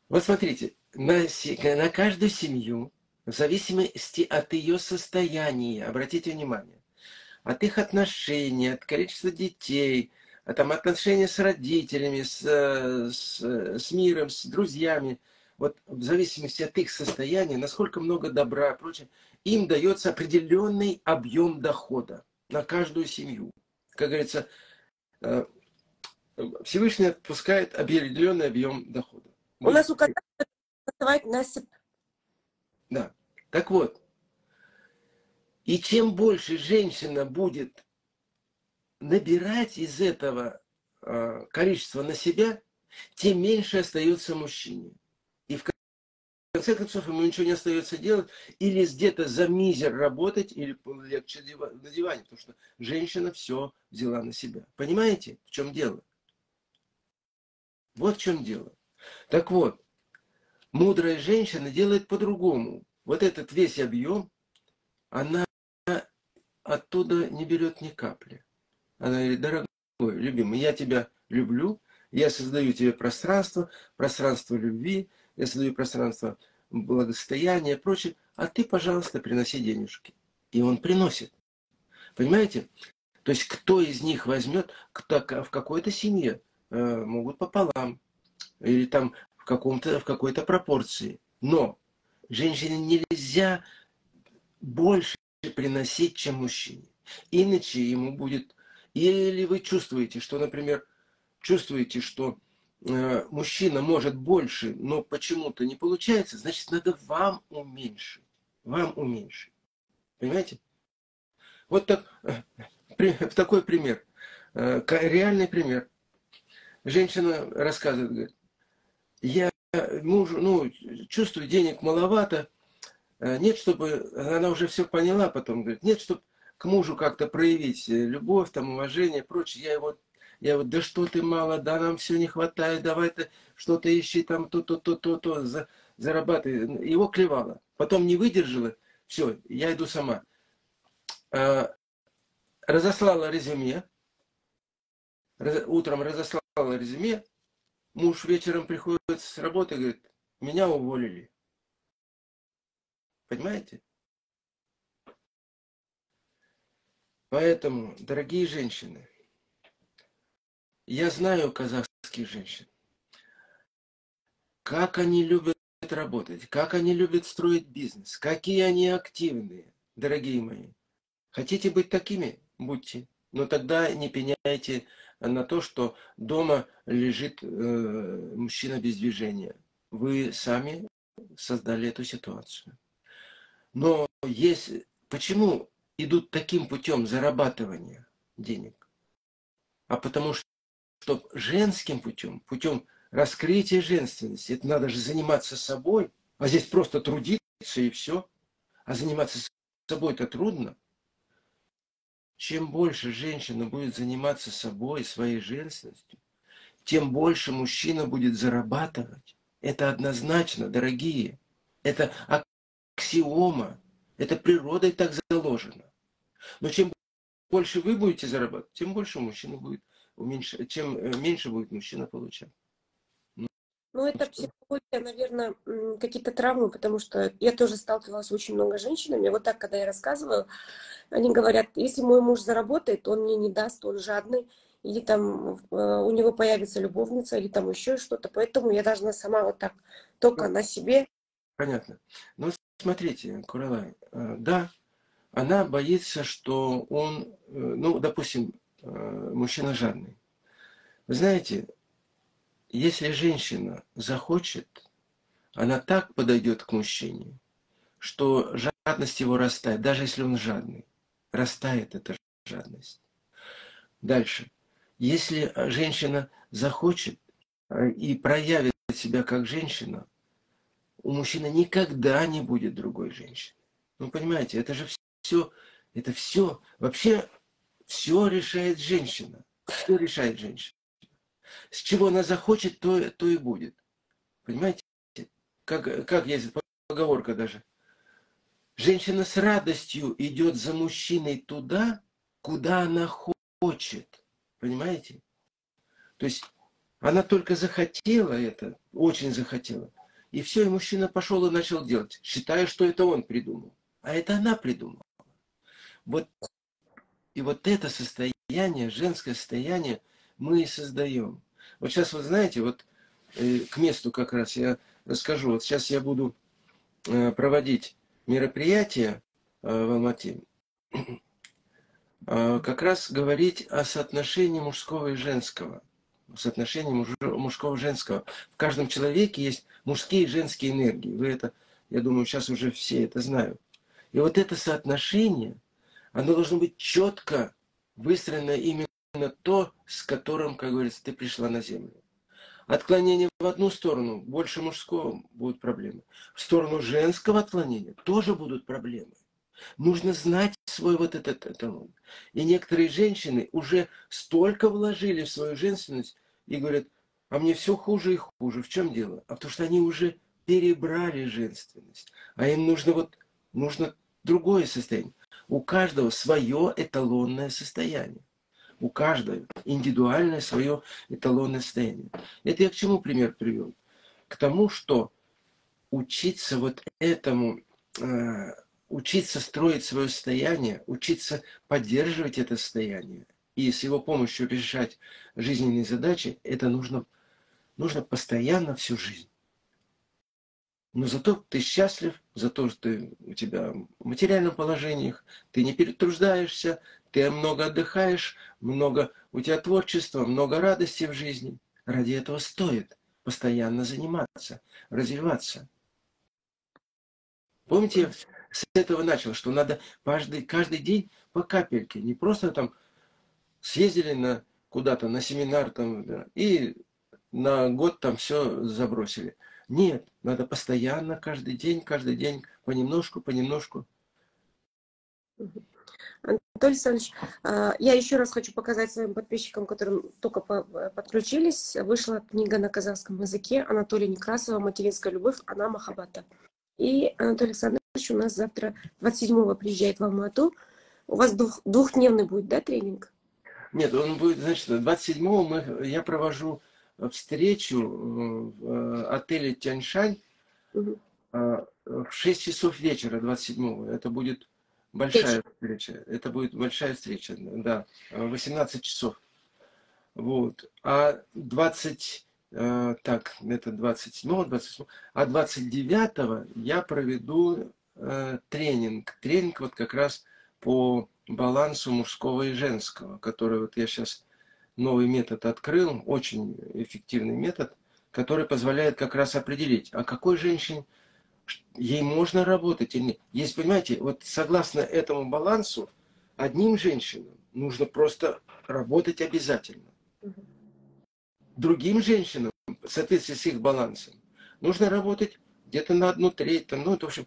Вот смотрите, на, на каждую семью, в зависимости от ее состояния, обратите внимание, от их отношений, от количества детей, от там, отношения с родителями, с, с, с миром, с друзьями, вот в зависимости от их состояния, насколько много добра и прочее, им дается определенный объем дохода на каждую семью. Как говорится, Всевышний отпускает определенный объем дохода. У нас у кота называют насип. Да. Так вот, и чем больше женщина будет набирать из этого э, количества на себя, тем меньше остается мужчине. И в конце концов ему ничего не остается делать, или где-то за мизер работать, или легче на диване, потому что женщина все взяла на себя. Понимаете, в чем дело? Вот в чем дело. Так вот, мудрая женщина делает по-другому. Вот этот весь объем, она оттуда не берет ни капли. Она говорит, дорогой, любимый, я тебя люблю, я создаю тебе пространство, пространство любви, я создаю пространство благосостояния и прочее, а ты, пожалуйста, приноси денежки. И он приносит. Понимаете? То есть кто из них возьмет, кто, в какой-то семье э, могут пополам, или там в, каком-то, в какой-то пропорции. Но женщине нельзя больше приносить, чем мужчине. Иначе ему будет... Или вы чувствуете, что, например, чувствуете, что мужчина может больше, но почему-то не получается, значит, надо вам уменьшить. Вам уменьшить. Понимаете? Вот так, э, при, [LAUGHS] такой пример. Э, реальный пример. Женщина рассказывает, говорит, я мужу, ну, чувствую, денег маловато, э, нет, чтобы, она уже все поняла потом, говорит, нет, чтобы к мужу как-то проявить э, любовь, там, уважение, прочее, я его, я вот, да что ты мало, да нам все не хватает, давай ты что-то ищи, там, то-то, то-то, то, за, зарабатывай. Его клевало. Потом не выдержала, все, я иду сама. А, разослала резюме, утром разослала резюме, Муж вечером приходит с работы говорит, меня уволили. Понимаете? Поэтому, дорогие женщины, я знаю казахских женщин, как они любят работать, как они любят строить бизнес, какие они активные, дорогие мои. Хотите быть такими? Будьте. Но тогда не пеняйте на то, что дома лежит э, мужчина без движения. Вы сами создали эту ситуацию. Но есть... Почему идут таким путем зарабатывания денег? А потому что, что женским путем, путем раскрытия женственности, это надо же заниматься собой, а здесь просто трудиться и все. А заниматься собой это трудно. Чем больше женщина будет заниматься собой, своей женственностью, тем больше мужчина будет зарабатывать. Это однозначно, дорогие. Это аксиома. Это природой так заложено. Но чем больше вы будете зарабатывать, тем больше мужчина будет уменьш... чем э, меньше будет мужчина получать. Ну, это психология, наверное, какие-то травмы, потому что я тоже сталкивалась с очень много женщинами. Вот так, когда я рассказываю, они говорят, если мой муж заработает, он мне не даст, он жадный, или там э, у него появится любовница, или там еще что-то. Поэтому я должна сама вот так, только на себе. Понятно. Ну, смотрите, Куралай, э, да, она боится, что он, ну, допустим, мужчина жадный. Вы знаете, если женщина захочет, она так подойдет к мужчине, что жадность его растает, даже если он жадный, растает эта жадность. Дальше. Если женщина захочет э, и проявит себя как женщина, у мужчины никогда не будет другой женщины. Ну, понимаете, это же все, это все, вообще все решает женщина. Все решает женщина. С чего она захочет, то, то и будет. Понимаете? Как, как есть поговорка даже. Женщина с радостью идет за мужчиной туда, куда она хочет. Понимаете? То есть она только захотела это, очень захотела. И все, и мужчина пошел и начал делать, считая, что это он придумал. А это она придумала. Вот, и вот это состояние, женское состояние мы и создаем. Вот сейчас, вы знаете, вот э, к месту как раз я расскажу. Вот сейчас я буду э, проводить мероприятие э, в Алмате. Как раз говорить о соотношении мужского и женского. Соотношении мужского и женского. В каждом человеке есть мужские и женские энергии. Вы это, я думаю, сейчас уже все это знают. И вот это соотношение, оно должно быть четко выстроено именно то, с которым, как говорится, ты пришла на землю. Отклонение в одну сторону, больше мужского, будут проблемы. В сторону женского отклонения тоже будут проблемы. Нужно знать свой вот этот эталон. И некоторые женщины уже столько вложили в свою женственность и говорят, а мне все хуже и хуже. В чем дело? А потому что они уже перебрали женственность. А им нужно вот, нужно другое состояние. У каждого свое эталонное состояние у каждого индивидуальное свое эталонное состояние. Это я к чему пример привел? К тому, что учиться вот этому, э, учиться строить свое состояние, учиться поддерживать это состояние и с его помощью решать жизненные задачи, это нужно, нужно постоянно всю жизнь. Но зато ты счастлив, за то, что ты, у тебя в материальном положении, ты не перетруждаешься, ты много отдыхаешь, много у тебя творчества, много радости в жизни. Ради этого стоит постоянно заниматься, развиваться. Помните, с этого начал, что надо каждый, каждый день по капельке, не просто там съездили на куда-то на семинар там, да, и на год там все забросили. Нет, надо постоянно, каждый день, каждый день, понемножку, понемножку. Анатолий Александрович, а, я еще раз хочу показать своим подписчикам, которым только подключились. Вышла книга на казахском языке Анатолия Некрасова «Материнская любовь. Она Махабата». И Анатолий Александрович у нас завтра 27-го приезжает в Алмату. У вас двух, двухдневный будет, да, тренинг? Нет, он будет, значит, 27-го мы, я провожу встречу в э, отеле Тяньшань угу. в 6 часов вечера 27-го. Это будет Большая встреча. Это будет большая встреча, да. 18 часов. Вот. А 20, э, так, это 27, 27, а 29 я проведу э, тренинг. Тренинг вот как раз по балансу мужского и женского, который вот я сейчас новый метод открыл, очень эффективный метод, который позволяет как раз определить, а какой женщине ей можно работать или нет. Есть, понимаете, вот согласно этому балансу, одним женщинам нужно просто работать обязательно. Другим женщинам, в соответствии с их балансом, нужно работать где-то на одну треть, там, ну, в общем,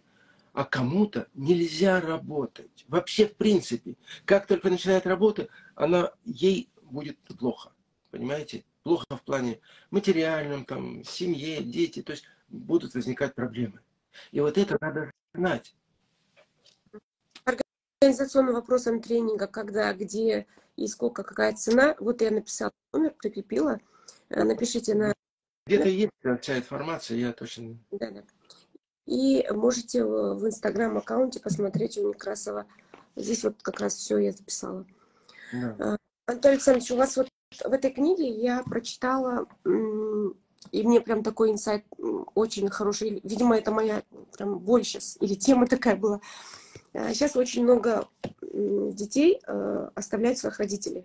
а кому-то нельзя работать. Вообще, в принципе. Как только начинает работа, она, ей будет плохо. Понимаете? Плохо в плане материальном, там, семье, дети. То есть будут возникать проблемы. И вот это надо знать. организационным вопросам тренинга, когда, где и сколько, какая цена, вот я написала номер, прикрепила. Э, напишите на... Где-то есть вся информация, я точно... Да, да. И можете в инстаграм-аккаунте посмотреть у Некрасова. Здесь вот как раз все я записала. Да. А, Антон Александрович, у вас вот в этой книге я прочитала, и мне прям такой инсайт очень хороший. Видимо, это моя прям боль сейчас, или тема такая была. Сейчас а, очень много детей э, оставляют своих родителей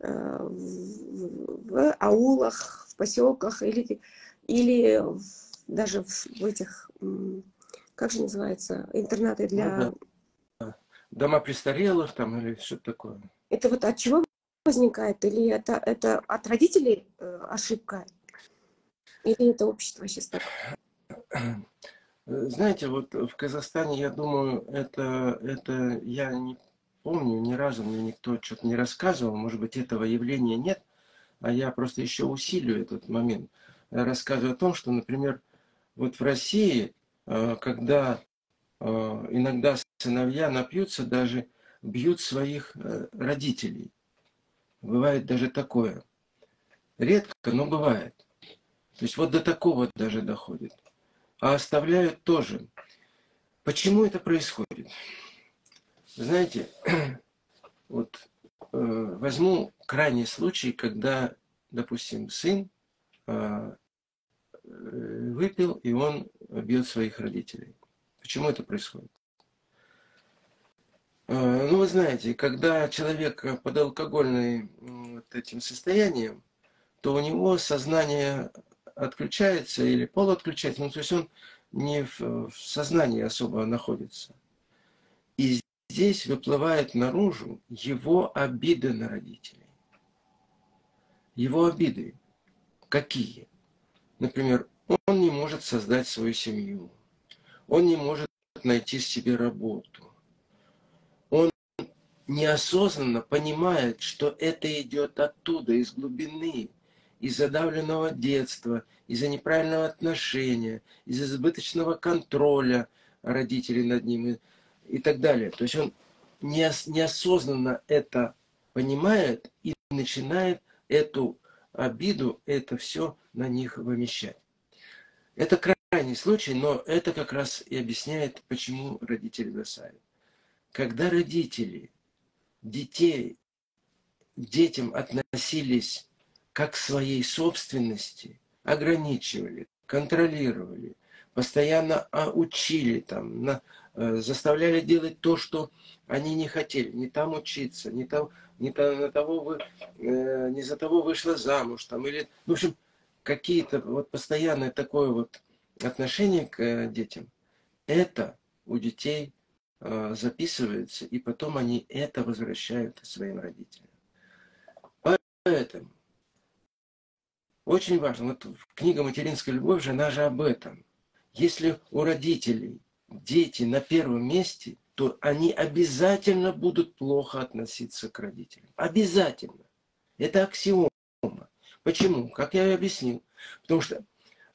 э, в аулах, в поселках или, или даже в этих, как же называется, интернаты для... Дома престарелых там или что-то такое. Это вот от чего возникает? Или это, это от родителей э, ошибка? Или это общество сейчас так? Знаете, вот в Казахстане, я думаю, это, это я не помню, ни разу мне никто что-то не рассказывал, может быть, этого явления нет, а я просто еще усилю этот момент. Рассказываю о том, что, например, вот в России, э, когда э, иногда сыновья напьются, даже бьют своих родителей. Бывает даже такое. Редко, но бывает. То есть вот до такого даже доходит. А оставляют тоже. Почему это происходит? Знаете, [CLEARS THROAT] вот э, возьму крайний случай, когда, допустим, сын э, выпил, и он бьет своих родителей. Почему это происходит? Э, ну, вы знаете, когда человек под алкогольным вот этим состоянием, то у него сознание отключается или полуотключается, ну, то есть он не в, в сознании особо находится. И здесь выплывает наружу его обиды на родителей. Его обиды. Какие? Например, он не может создать свою семью. Он не может найти себе работу неосознанно понимает, что это идет оттуда, из глубины, из задавленного детства, из-за неправильного отношения, из избыточного контроля родителей над ним и, так далее. То есть он неос, неосознанно это понимает и начинает эту обиду, это все на них вымещать. Это крайний случай, но это как раз и объясняет, почему родители бросают. Когда родители детей, детям относились как к своей собственности, ограничивали, контролировали, постоянно а, учили, там, на, э, заставляли делать то, что они не хотели, не там учиться, не, там, не, там, на того вы, э, не за того вышла замуж, там, или, в общем, какие-то вот постоянное такое вот отношение к э, детям, это у детей записывается, и потом они это возвращают своим родителям. Поэтому очень важно, вот книга «Материнская любовь» же, она же об этом. Если у родителей дети на первом месте, то они обязательно будут плохо относиться к родителям. Обязательно. Это аксиома. Почему? Как я и объяснил. Потому что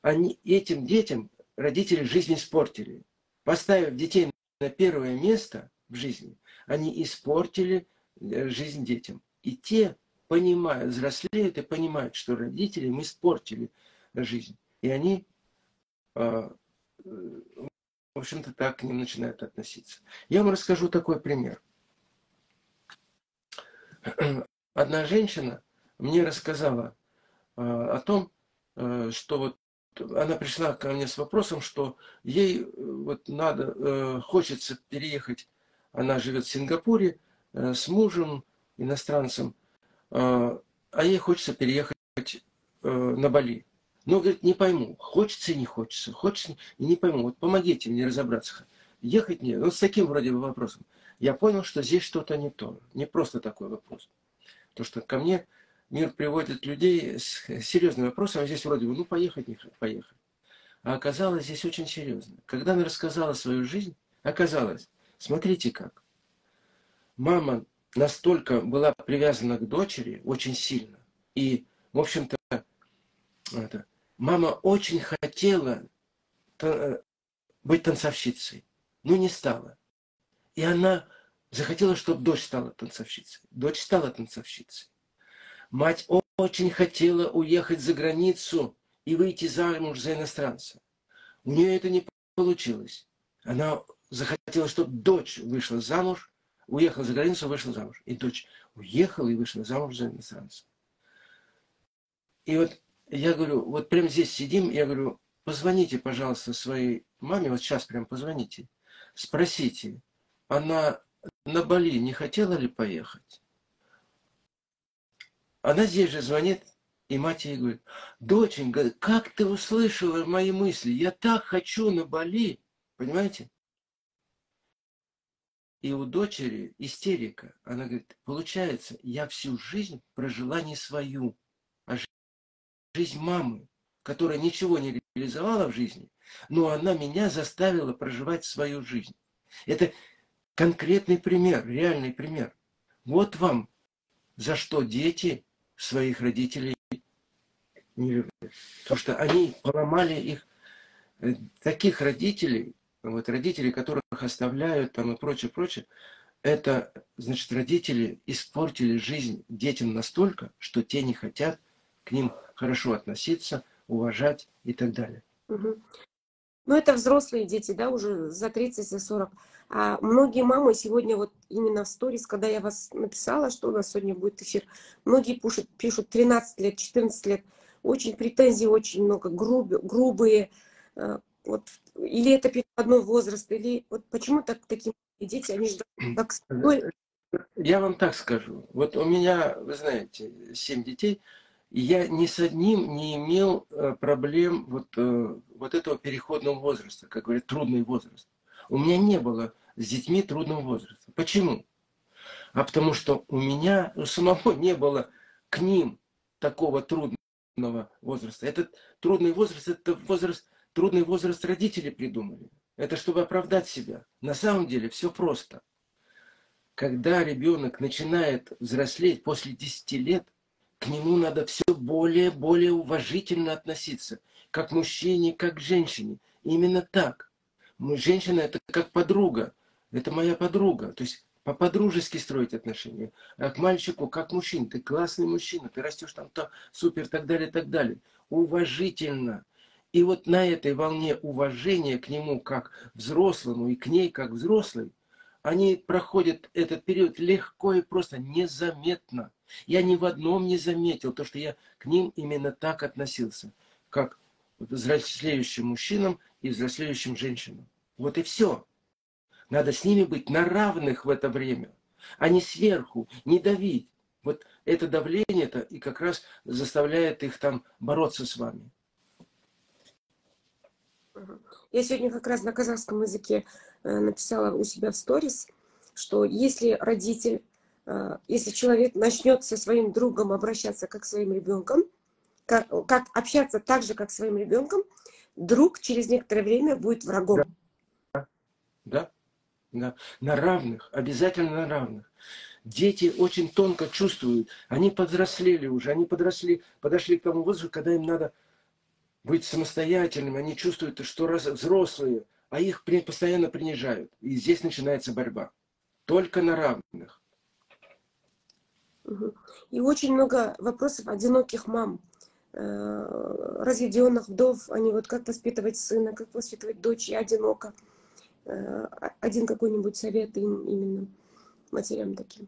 они, этим детям родители жизнь испортили. Поставив детей на первое место в жизни, они испортили э, жизнь детям. И те понимают, взрослеют и понимают, что родители им испортили жизнь. И они, а, в общем-то, так к ним начинают относиться. Я вам расскажу такой пример. Одна женщина мне рассказала а, о том, э, что вот она пришла ко мне с вопросом, что ей э, вот надо, э, хочется переехать, она живет в Сингапуре э, с мужем, иностранцем, а ей хочется переехать на Бали. Но, говорит, не пойму, хочется и не хочется, хочется и не пойму. Вот помогите мне разобраться. Ехать не, вот с таким вроде бы вопросом. Я понял, что здесь что-то не то. Не просто такой вопрос. То, что ко мне мир приводит людей с серьезным вопросом, а здесь вроде бы, ну, поехать, не поехать. А оказалось здесь очень серьезно. Когда она рассказала свою жизнь, оказалось, смотрите как. Мама настолько была привязана к дочери, очень сильно. И, в общем-то, это, мама очень хотела быть танцовщицей, но не стала. И она захотела, чтобы дочь стала танцовщицей. Дочь стала танцовщицей. Мать очень хотела уехать за границу и выйти замуж за иностранца. У нее это не получилось. Она захотела, чтобы дочь вышла замуж, уехала за границу, вышла замуж. И дочь уехала и вышла замуж за иностранца. И вот я говорю, вот прямо здесь сидим, я говорю, позвоните, пожалуйста, своей маме, вот сейчас прям позвоните, спросите, она на Бали не хотела ли поехать? Она здесь же звонит, и мать ей говорит, доченька, как ты услышала мои мысли? Я так хочу на Бали. Понимаете? И у дочери истерика. Она говорит, получается, я всю жизнь прожила не свою, а жизнь мамы, которая ничего не реализовала в жизни, но она меня заставила проживать свою жизнь. Это конкретный пример, реальный пример. Вот вам, за что дети своих родителей не любят. Потому что они поломали их, э, таких родителей, вот родителей, которых оставляют там и прочее, прочее, это, значит, родители испортили жизнь детям настолько, что те не хотят к ним хорошо относиться, уважать и так далее. Угу. Ну, это взрослые дети, да, уже за 30, за 40. А многие мамы сегодня вот именно в сторис, когда я вас написала, что у нас сегодня будет эфир, многие пишут, пишут 13 лет, 14 лет, очень претензий очень много, груб, грубые, э, вот, или это переходной возраст, или вот почему так такие дети, они же как Я вам так скажу. Вот у меня, вы знаете, семь детей, и я ни с одним не имел э, проблем вот, э, вот этого переходного возраста, как говорят, трудный возраст. У меня не было с детьми трудного возраста. Почему? А потому что у меня у самого не было к ним такого трудного возраста. Этот трудный возраст, это возраст, трудный возраст родители придумали. Это чтобы оправдать себя. На самом деле все просто. Когда ребенок начинает взрослеть после 10 лет, к нему надо все более более уважительно относиться. Как мужчине, как женщине. Именно так. Женщина это как подруга. Это моя подруга. То есть по-подружески строить отношения. А к мальчику, как к мужчине. Ты классный мужчина, ты растешь там то, супер, так далее, так далее. Уважительно. И вот на этой волне уважения к нему как взрослому и к ней как взрослой, они проходят этот период легко и просто, незаметно. Я ни в одном не заметил то, что я к ним именно так относился, как взрослеющим мужчинам и взрослеющим женщинам. Вот и все. Надо с ними быть на равных в это время, а не сверху, не давить. Вот это давление-то и как раз заставляет их там бороться с вами. Я сегодня как раз на казахском языке э, написала у себя в сторис, что если родитель, э, если человек начнет со своим другом обращаться как своим ребенком, как, как общаться так же, как своим ребенком, друг через некоторое время будет врагом. Да, да, да. на равных, обязательно на равных. Дети очень тонко чувствуют, они подрослели уже, они подросли, подошли к тому возрасту, когда им надо быть самостоятельными, они чувствуют, что раз взрослые, а их постоянно принижают. И здесь начинается борьба. Только на равных. И очень много вопросов одиноких мам, разведенных вдов, они вот как воспитывать сына, как воспитывать дочь, я одиноко. Э, один какой-нибудь совет им именно матерям таким.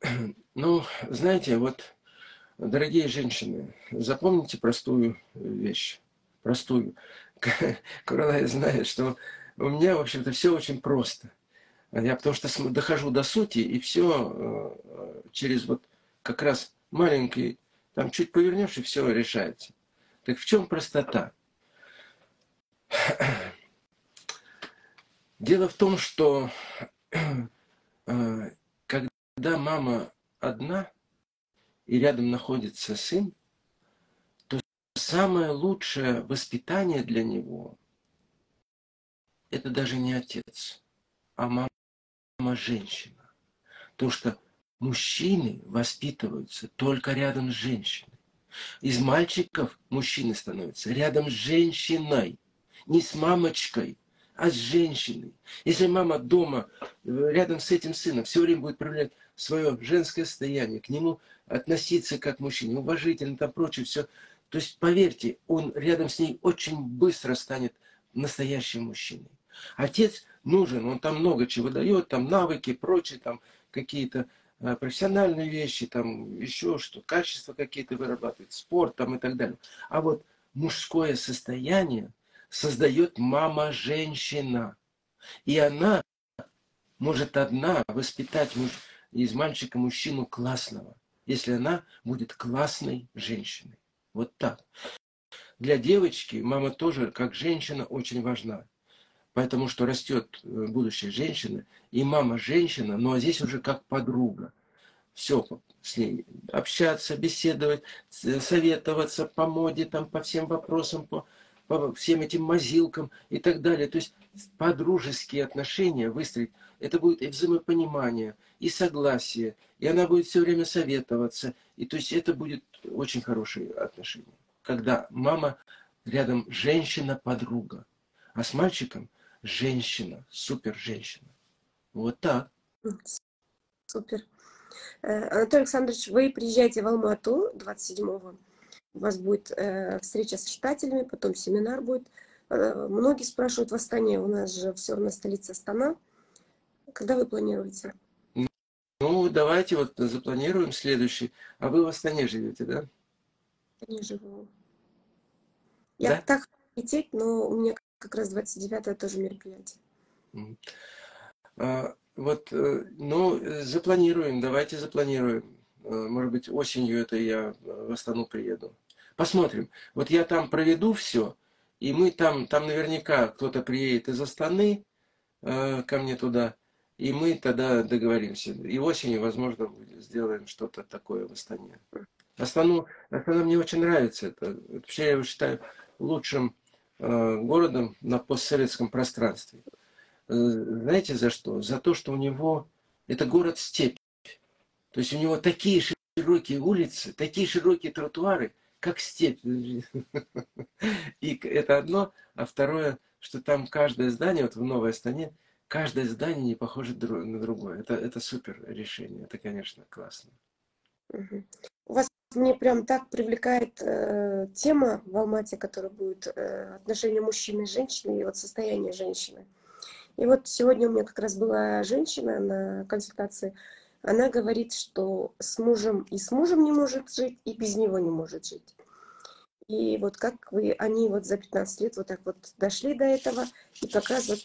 [CLEARS THROAT] Ну, знаете, вот Дорогие женщины, запомните простую вещь. Простую. [LAUGHS] Куралай знает, что у меня, в общем-то, все очень просто. Я потому что дохожу до сути, и все э, через вот как раз маленький, там чуть повернешь, и все решается. Так в чем простота? [CLEARS THROAT] Дело в том, что [CLEARS THROAT] э, когда мама одна, и рядом находится сын, то самое лучшее воспитание для него – это даже не отец, а мама, мама женщина. То, что мужчины воспитываются только рядом с женщиной. Из мальчиков мужчины становятся рядом с женщиной, не с мамочкой. а с женщиной. Если мама дома, э, рядом с этим сыном, все время будет проявлять свое женское состояние, к нему относиться как к мужчине, уважительно, там прочее, все. То есть, поверьте, он рядом с ней очень быстро станет настоящим мужчиной. Отец нужен, он там много чего дает, там навыки, прочее, там какие-то профессиональные вещи, там еще что, качества какие-то вырабатывает, спорт там и так далее. А вот мужское состояние создает мама-женщина. И она может одна воспитать из мальчика мужчину классного, если она будет классной женщиной. Вот так. Для девочки мама тоже, как женщина, очень важна. Поэтому что растет э, будущая женщина, и мама женщина, ну а здесь уже как подруга. Все с ней общаться, беседовать, советоваться по моде, там, по всем вопросам, по, по всем этим мазилкам и так далее. То есть подружеские отношения выстроить, это будет и взаимопонимание, и согласие, и она будет все время советоваться. И то есть это будет очень хорошие отношения. Когда мама рядом женщина-подруга, а с мальчиком женщина, супер женщина. Вот так. Супер. Э, Анатолий Александрович, вы приезжаете в Алмату 27-го. У вас будет э, встреча с читателями, потом семинар будет. Э, многие спрашивают в Астане, у нас же все равно столица Астана. Когда вы планируете? Ну, давайте вот запланируем следующий. А вы в Астане живете, да? Я не живу. Я да? так лететь, но у меня как раз 29 тоже мероприятие. А, вот, э, ну, запланируем, давайте запланируем. Э, может быть, осенью это я в Астану приеду. Посмотрим. Вот я там проведу все, и мы там, там наверняка кто-то приедет из Астаны э, ко мне туда, и мы тогда договоримся. И осенью, возможно, сделаем что-то такое в Астане. Астану, Астана мне очень нравится. Это, вообще я его считаю лучшим э, городом на постсоветском пространстве. Э, знаете за что? За то, что у него это город-степь. То есть у него такие широкие улицы, такие широкие тротуары, как степь. И это одно. А второе, что там каждое здание, вот в Новой Астане, каждое здание не похоже на другое. Это, это супер решение. Это, конечно, классно. У вас мне прям так привлекает э, тема в Алмате, которая будет э, отношения мужчины и женщины и вот состояние женщины. И вот сегодня у меня как раз была женщина на консультации, она говорит, что с мужем и с мужем не может жить, и без него не может жить. И вот как вы, они вот за 15 лет вот так вот дошли до этого, и как раз вот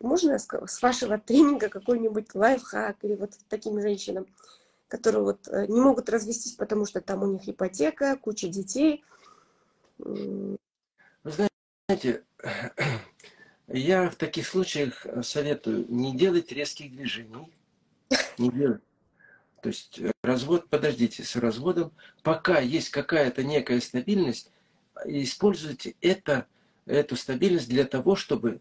можно с вашего [LAUGHS] тренинга какой-нибудь лайфхак или вот таким женщинам, которые вот э, не могут развестись, потому что там у них ипотека, куча детей. Вы знаете, [CLEARS THROAT] я в таких случаях советую не делать резких движений, не делать. То есть э, развод, подождите с разводом, пока есть какая-то некая стабильность, используйте это, эту стабильность для того, чтобы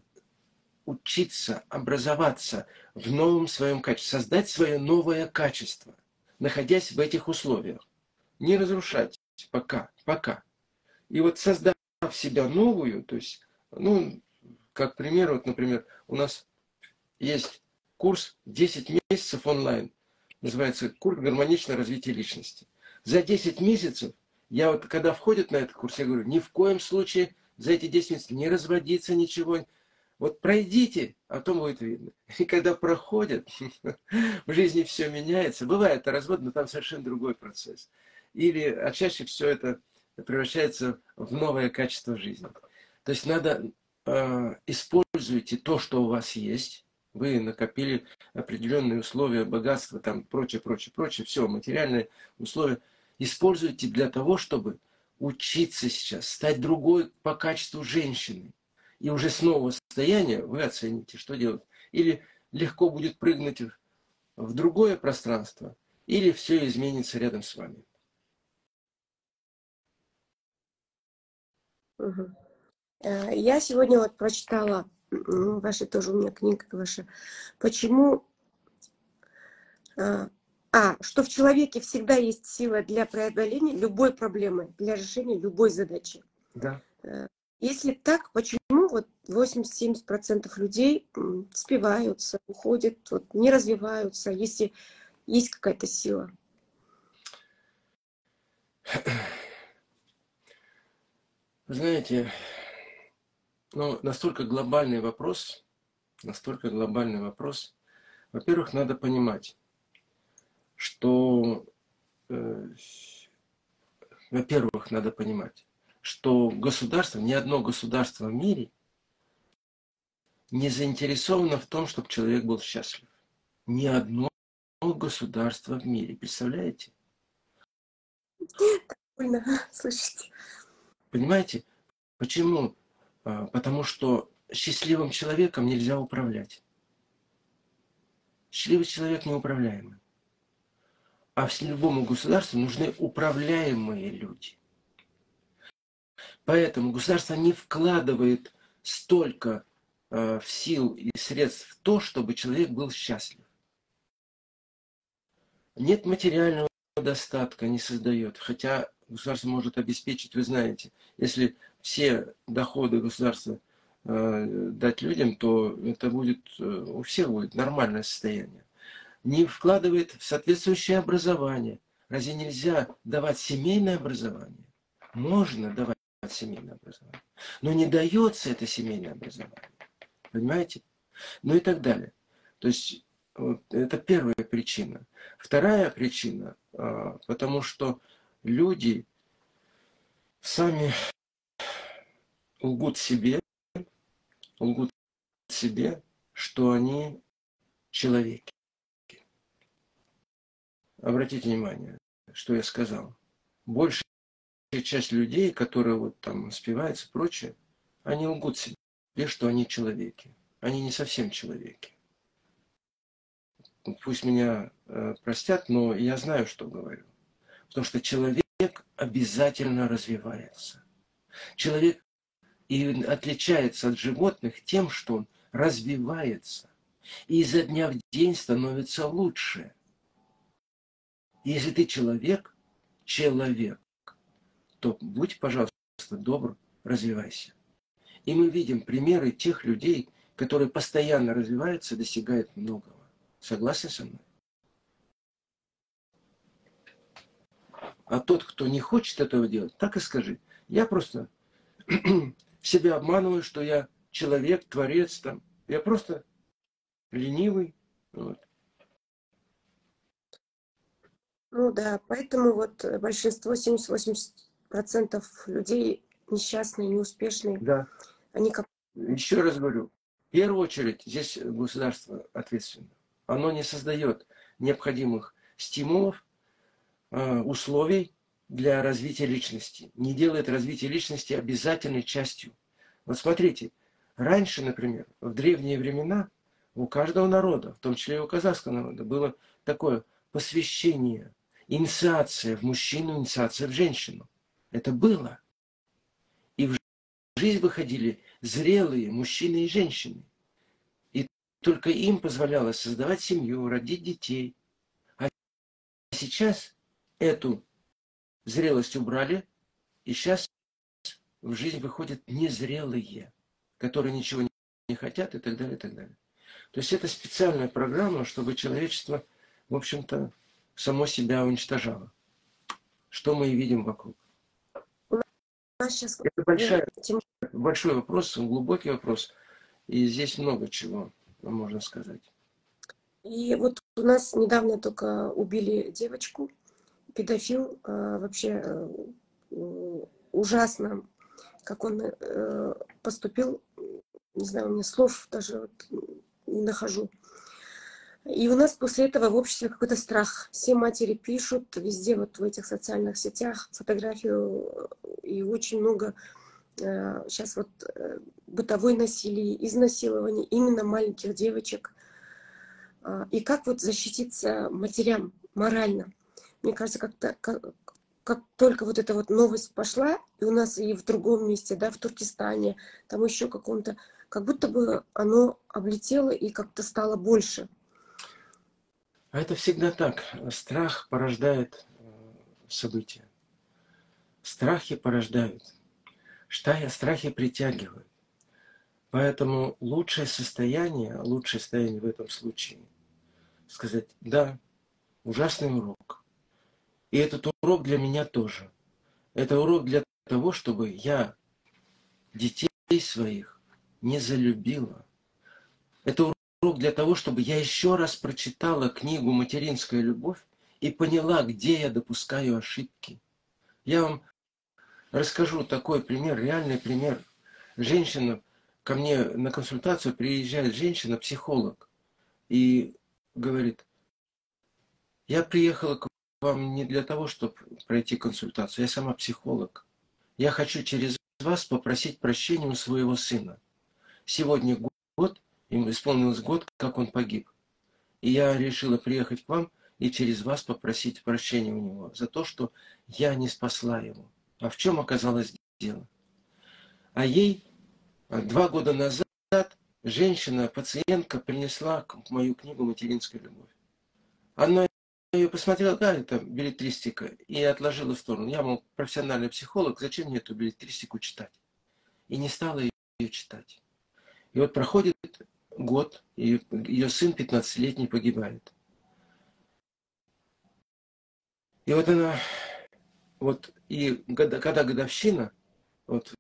учиться, образоваться в новом своем качестве, создать свое новое качество, находясь в этих условиях. Не разрушать пока, пока. И вот создав себя новую, то есть, ну, как пример, вот, например, у нас есть курс 10 месяцев онлайн. Называется курс гармоничное развитие личности. За 10 месяцев, я вот когда входят на этот курс, я говорю, ни в коем случае за эти 10 месяцев не разводиться, ничего. Вот пройдите, а то будет видно. И когда проходят, [LAUGHS] в жизни все меняется. Бывает развод, но там совершенно другой процесс. Или, а чаще все это превращается в новое качество жизни. То есть надо э, используйте то, что у вас есть, вы накопили определенные условия, богатства, там, прочее, прочее, прочее, все, материальные условия, используйте для того, чтобы учиться сейчас, стать другой по качеству женщины. И уже с нового состояния вы оцените, что делать. Или легко будет прыгнуть в другое пространство, или все изменится рядом с вами. Я сегодня вот прочитала ну, ваша тоже у меня книга ваша. Почему... А, а, что в человеке всегда есть сила для преодоления любой проблемы, для решения любой задачи. Да. Э, если так, почему вот 80-70% людей спиваются, уходят, вот, не развиваются, если есть какая-то сила? Знаете, ну, настолько глобальный вопрос, настолько глобальный вопрос. Во-первых, надо понимать, что, э, во-первых, надо понимать, что государство, ни одно государство в мире не заинтересовано в том, чтобы человек был счастлив. Ни одно государство в мире, представляете? Больно слышите. Понимаете? Почему? А, потому что счастливым человеком нельзя управлять. Счастливый человек неуправляемый. А в любому государству нужны управляемые люди. Поэтому государство не вкладывает столько э, в сил и средств в то, чтобы человек был счастлив. Нет материального достатка, не создает. Хотя государство может обеспечить, вы знаете, если все доходы государства э, дать людям, то это будет, э, у всех будет нормальное состояние. Не вкладывает в соответствующее образование. Разве нельзя давать семейное образование? Можно давать семейное образование. Но не дается это семейное образование. Понимаете? Ну и так далее. То есть это первая причина. Вторая причина, а, потому что люди сами лгут себе, лгут себе, что они человеки. Обратите внимание, что я сказал. Большая часть людей, которые вот там спиваются и прочее, они лгут себе, что они человеки. Они не совсем человеки. Пусть меня э, простят, но я знаю, что говорю. Потому что человек обязательно развивается. Человек и отличается от животных тем, что он развивается. И изо дня в день становится лучше. Если ты человек, человек, то будь, пожалуйста, добр, развивайся. И мы видим примеры тех людей, которые постоянно развиваются, достигают многого. Согласны со мной? А тот, кто не хочет этого делать, так и скажи. Я просто [CLEARS THROAT] себя обманываю, что я человек, творец там. Я просто ленивый. Вот. Ну да, поэтому вот большинство, 70-80% людей несчастные, неуспешные. Да. Они как... Еще раз говорю, в первую очередь здесь государство ответственно. Оно не создает необходимых стимулов, э, условий для развития личности, не делает развитие личности обязательной частью. Вот смотрите, раньше, например, в древние времена у каждого народа, в том числе и у казахского народа, было такое посвящение, инициация в мужчину, инициация в женщину. Это было. Жизнь выходили зрелые мужчины и женщины. И только им позволялось создавать семью, родить детей. А сейчас эту Зрелость убрали, и сейчас в жизнь выходят незрелые, которые ничего не хотят и так далее, и так далее. То есть это специальная программа, чтобы человечество, в общем-то, само себя уничтожало. Что мы и видим вокруг. Это большая, большой вопрос, глубокий вопрос. И здесь много чего можно сказать. И вот у нас недавно только убили девочку, педофил э, вообще э, ужасно, как он э, поступил, не знаю, у меня слов даже вот не нахожу. И у нас после этого в обществе какой-то страх. Все матери пишут везде, вот в этих социальных сетях, фотографию, и очень много э, сейчас вот э, бытовой насилия, изнасилований именно маленьких девочек. Э, и как вот защититься матерям морально? мне кажется, как-то как, как только вот эта вот новость пошла, и у нас и в другом месте, да, в Туркестане, там еще каком-то, как будто бы оно облетело и как-то стало больше. А это всегда так. Страх порождает э, события. Страхи порождают. Штая страхи притягивают. Поэтому лучшее состояние, лучшее состояние в этом случае сказать, да, ужасный урок. И этот урок для меня тоже. Это урок для того, чтобы я детей своих не залюбила. Это урок для того, чтобы я еще раз прочитала книгу «Материнская любовь» и поняла, где я допускаю ошибки. Я вам расскажу такой пример, реальный пример. Женщина, ко мне на консультацию приезжает женщина-психолог и говорит, я приехала к вам не для того, чтобы пройти консультацию, я сама психолог. Я хочу через вас попросить прощения у своего сына. Сегодня год, ему исполнилось год, как он погиб. И я решила приехать к вам и через вас попросить прощения у него за то, что я не спасла его. А в чем оказалось дело? А ей а, два года назад женщина, пациентка, принесла мою книгу «Материнская любовь». Она ее посмотрела, да, это билетристика, и отложила в сторону. Я, мол, профессиональный психолог, зачем мне эту билетристику читать? И не стала ее читать. И вот проходит год, и ее сын 15-летний погибает. И вот она, вот, и когда годовщина, вот,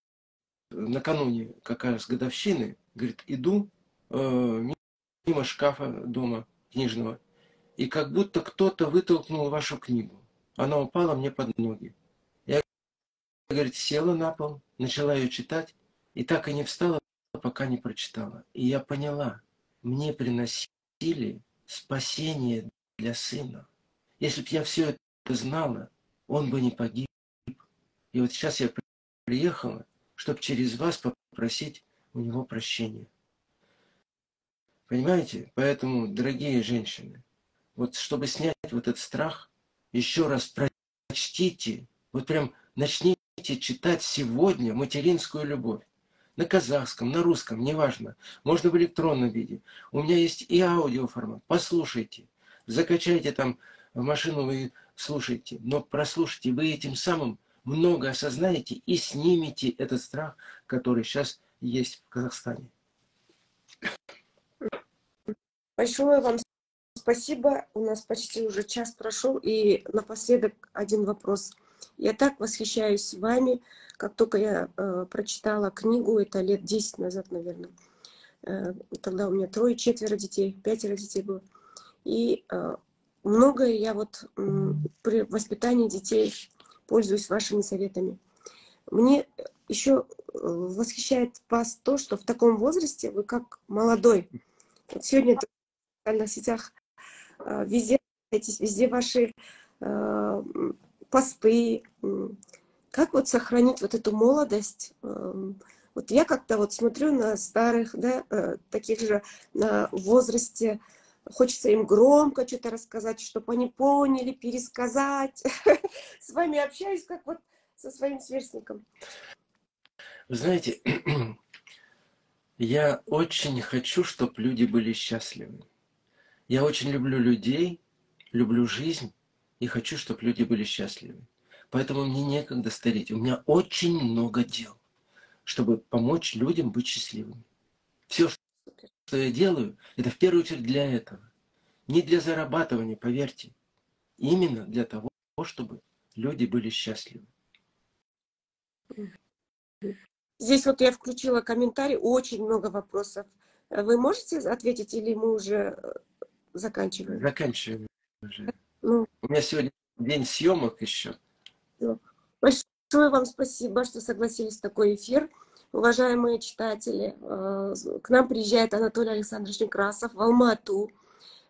накануне как раз годовщины, говорит, иду э, мимо шкафа дома книжного, и как будто кто-то вытолкнул вашу книгу. Она упала мне под ноги. Я, говорит, села на пол, начала ее читать, и так и не встала, пока не прочитала. И я поняла, мне приносили спасение для сына. Если бы я все это знала, он бы не погиб. И вот сейчас я приехала, чтобы через вас попросить у него прощения. Понимаете? Поэтому, дорогие женщины, вот чтобы снять вот этот страх, еще раз прочтите, вот прям начните читать сегодня материнскую любовь. На казахском, на русском, неважно. Можно в электронном виде. У меня есть и аудиоформат. Послушайте. Закачайте там в машину, вы слушайте. Но прослушайте. Вы этим самым много осознаете и снимете этот страх, который сейчас есть в Казахстане. Большое вам спасибо. У нас почти уже час прошел. И напоследок один вопрос. Я так восхищаюсь вами, как только я э, прочитала книгу, это лет 10 назад, наверное. Э, тогда у меня трое, четверо детей, пятеро детей было. И э, многое я вот э, при воспитании детей пользуюсь вашими советами. Мне еще э, восхищает вас то, что в таком возрасте вы как молодой. Вот сегодня в социальных сетях Э, везде, везде ваши э, посты. Как вот сохранить вот эту молодость? Эм, вот я как-то вот смотрю на старых, да, э, таких же на возрасте, хочется им громко что-то рассказать, чтобы они поняли, пересказать. [LAUGHS] С вами общаюсь, как вот со своим сверстником. Вы знаете, [CLEARS THROAT] я очень хочу, чтобы люди были счастливы. Я очень люблю людей, люблю жизнь и хочу, чтобы люди были счастливы. Поэтому мне некогда стареть. У меня очень много дел, чтобы помочь людям быть счастливыми. Все, что я делаю, это в первую очередь для этого. Не для зарабатывания, поверьте. Именно для того, чтобы люди были счастливы. Здесь вот я включила комментарий, очень много вопросов. Вы можете ответить или мы уже заканчиваем? Заканчиваем уже. Ну, У меня сегодня день съемок еще. Большое вам спасибо, что согласились в такой эфир. Уважаемые читатели, э, к нам приезжает Анатолий Александрович Некрасов в Алмату.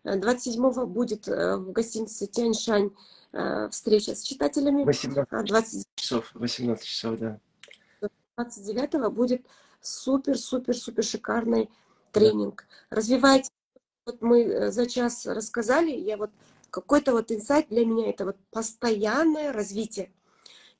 27-го будет э, в гостинице Тяньшань э, встреча с читателями. 18 20... часов, 18 часов, да. 29-го будет супер-супер-супер шикарный тренинг. Да. Развивайте вот мы э, за час рассказали, я вот какой-то вот инсайт для меня это вот постоянное развитие.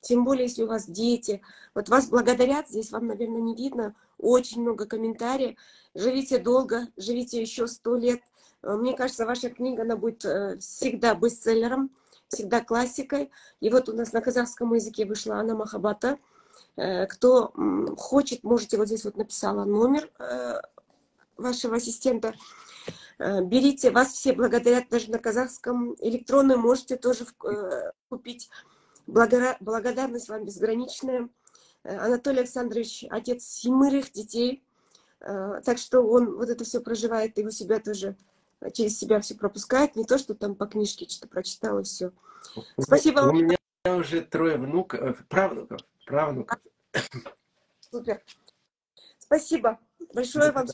Тем более, если у вас дети, вот вас благодарят, здесь вам, наверное, не видно, очень много комментариев. Живите долго, живите еще сто лет. Э, мне кажется, ваша книга, она будет э, всегда бестселлером, всегда классикой. И вот у нас на казахском языке вышла Анна Махабата. Э, кто хочет, можете, вот здесь вот написала номер вашего ассистента. Берите, вас все благодарят даже на казахском. Электронную можете тоже купить. Благодарность вам безграничная. Анатолий Александрович, отец семерых детей. Так что он вот это все проживает и у себя тоже через себя все пропускает. Не то, что там по книжке что-то прочитал и все. Спасибо вам. У меня уже трое внуков, правнуков правнуков. Супер. Спасибо большое вам.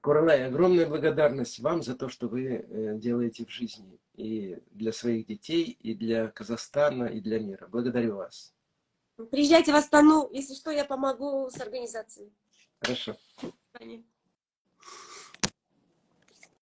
Куралай, огромная благодарность вам за то, что вы э, делаете в жизни и для своих детей, и для Казахстана, и для мира. Благодарю вас. Приезжайте в Астану, если что, я помогу с организацией. Хорошо.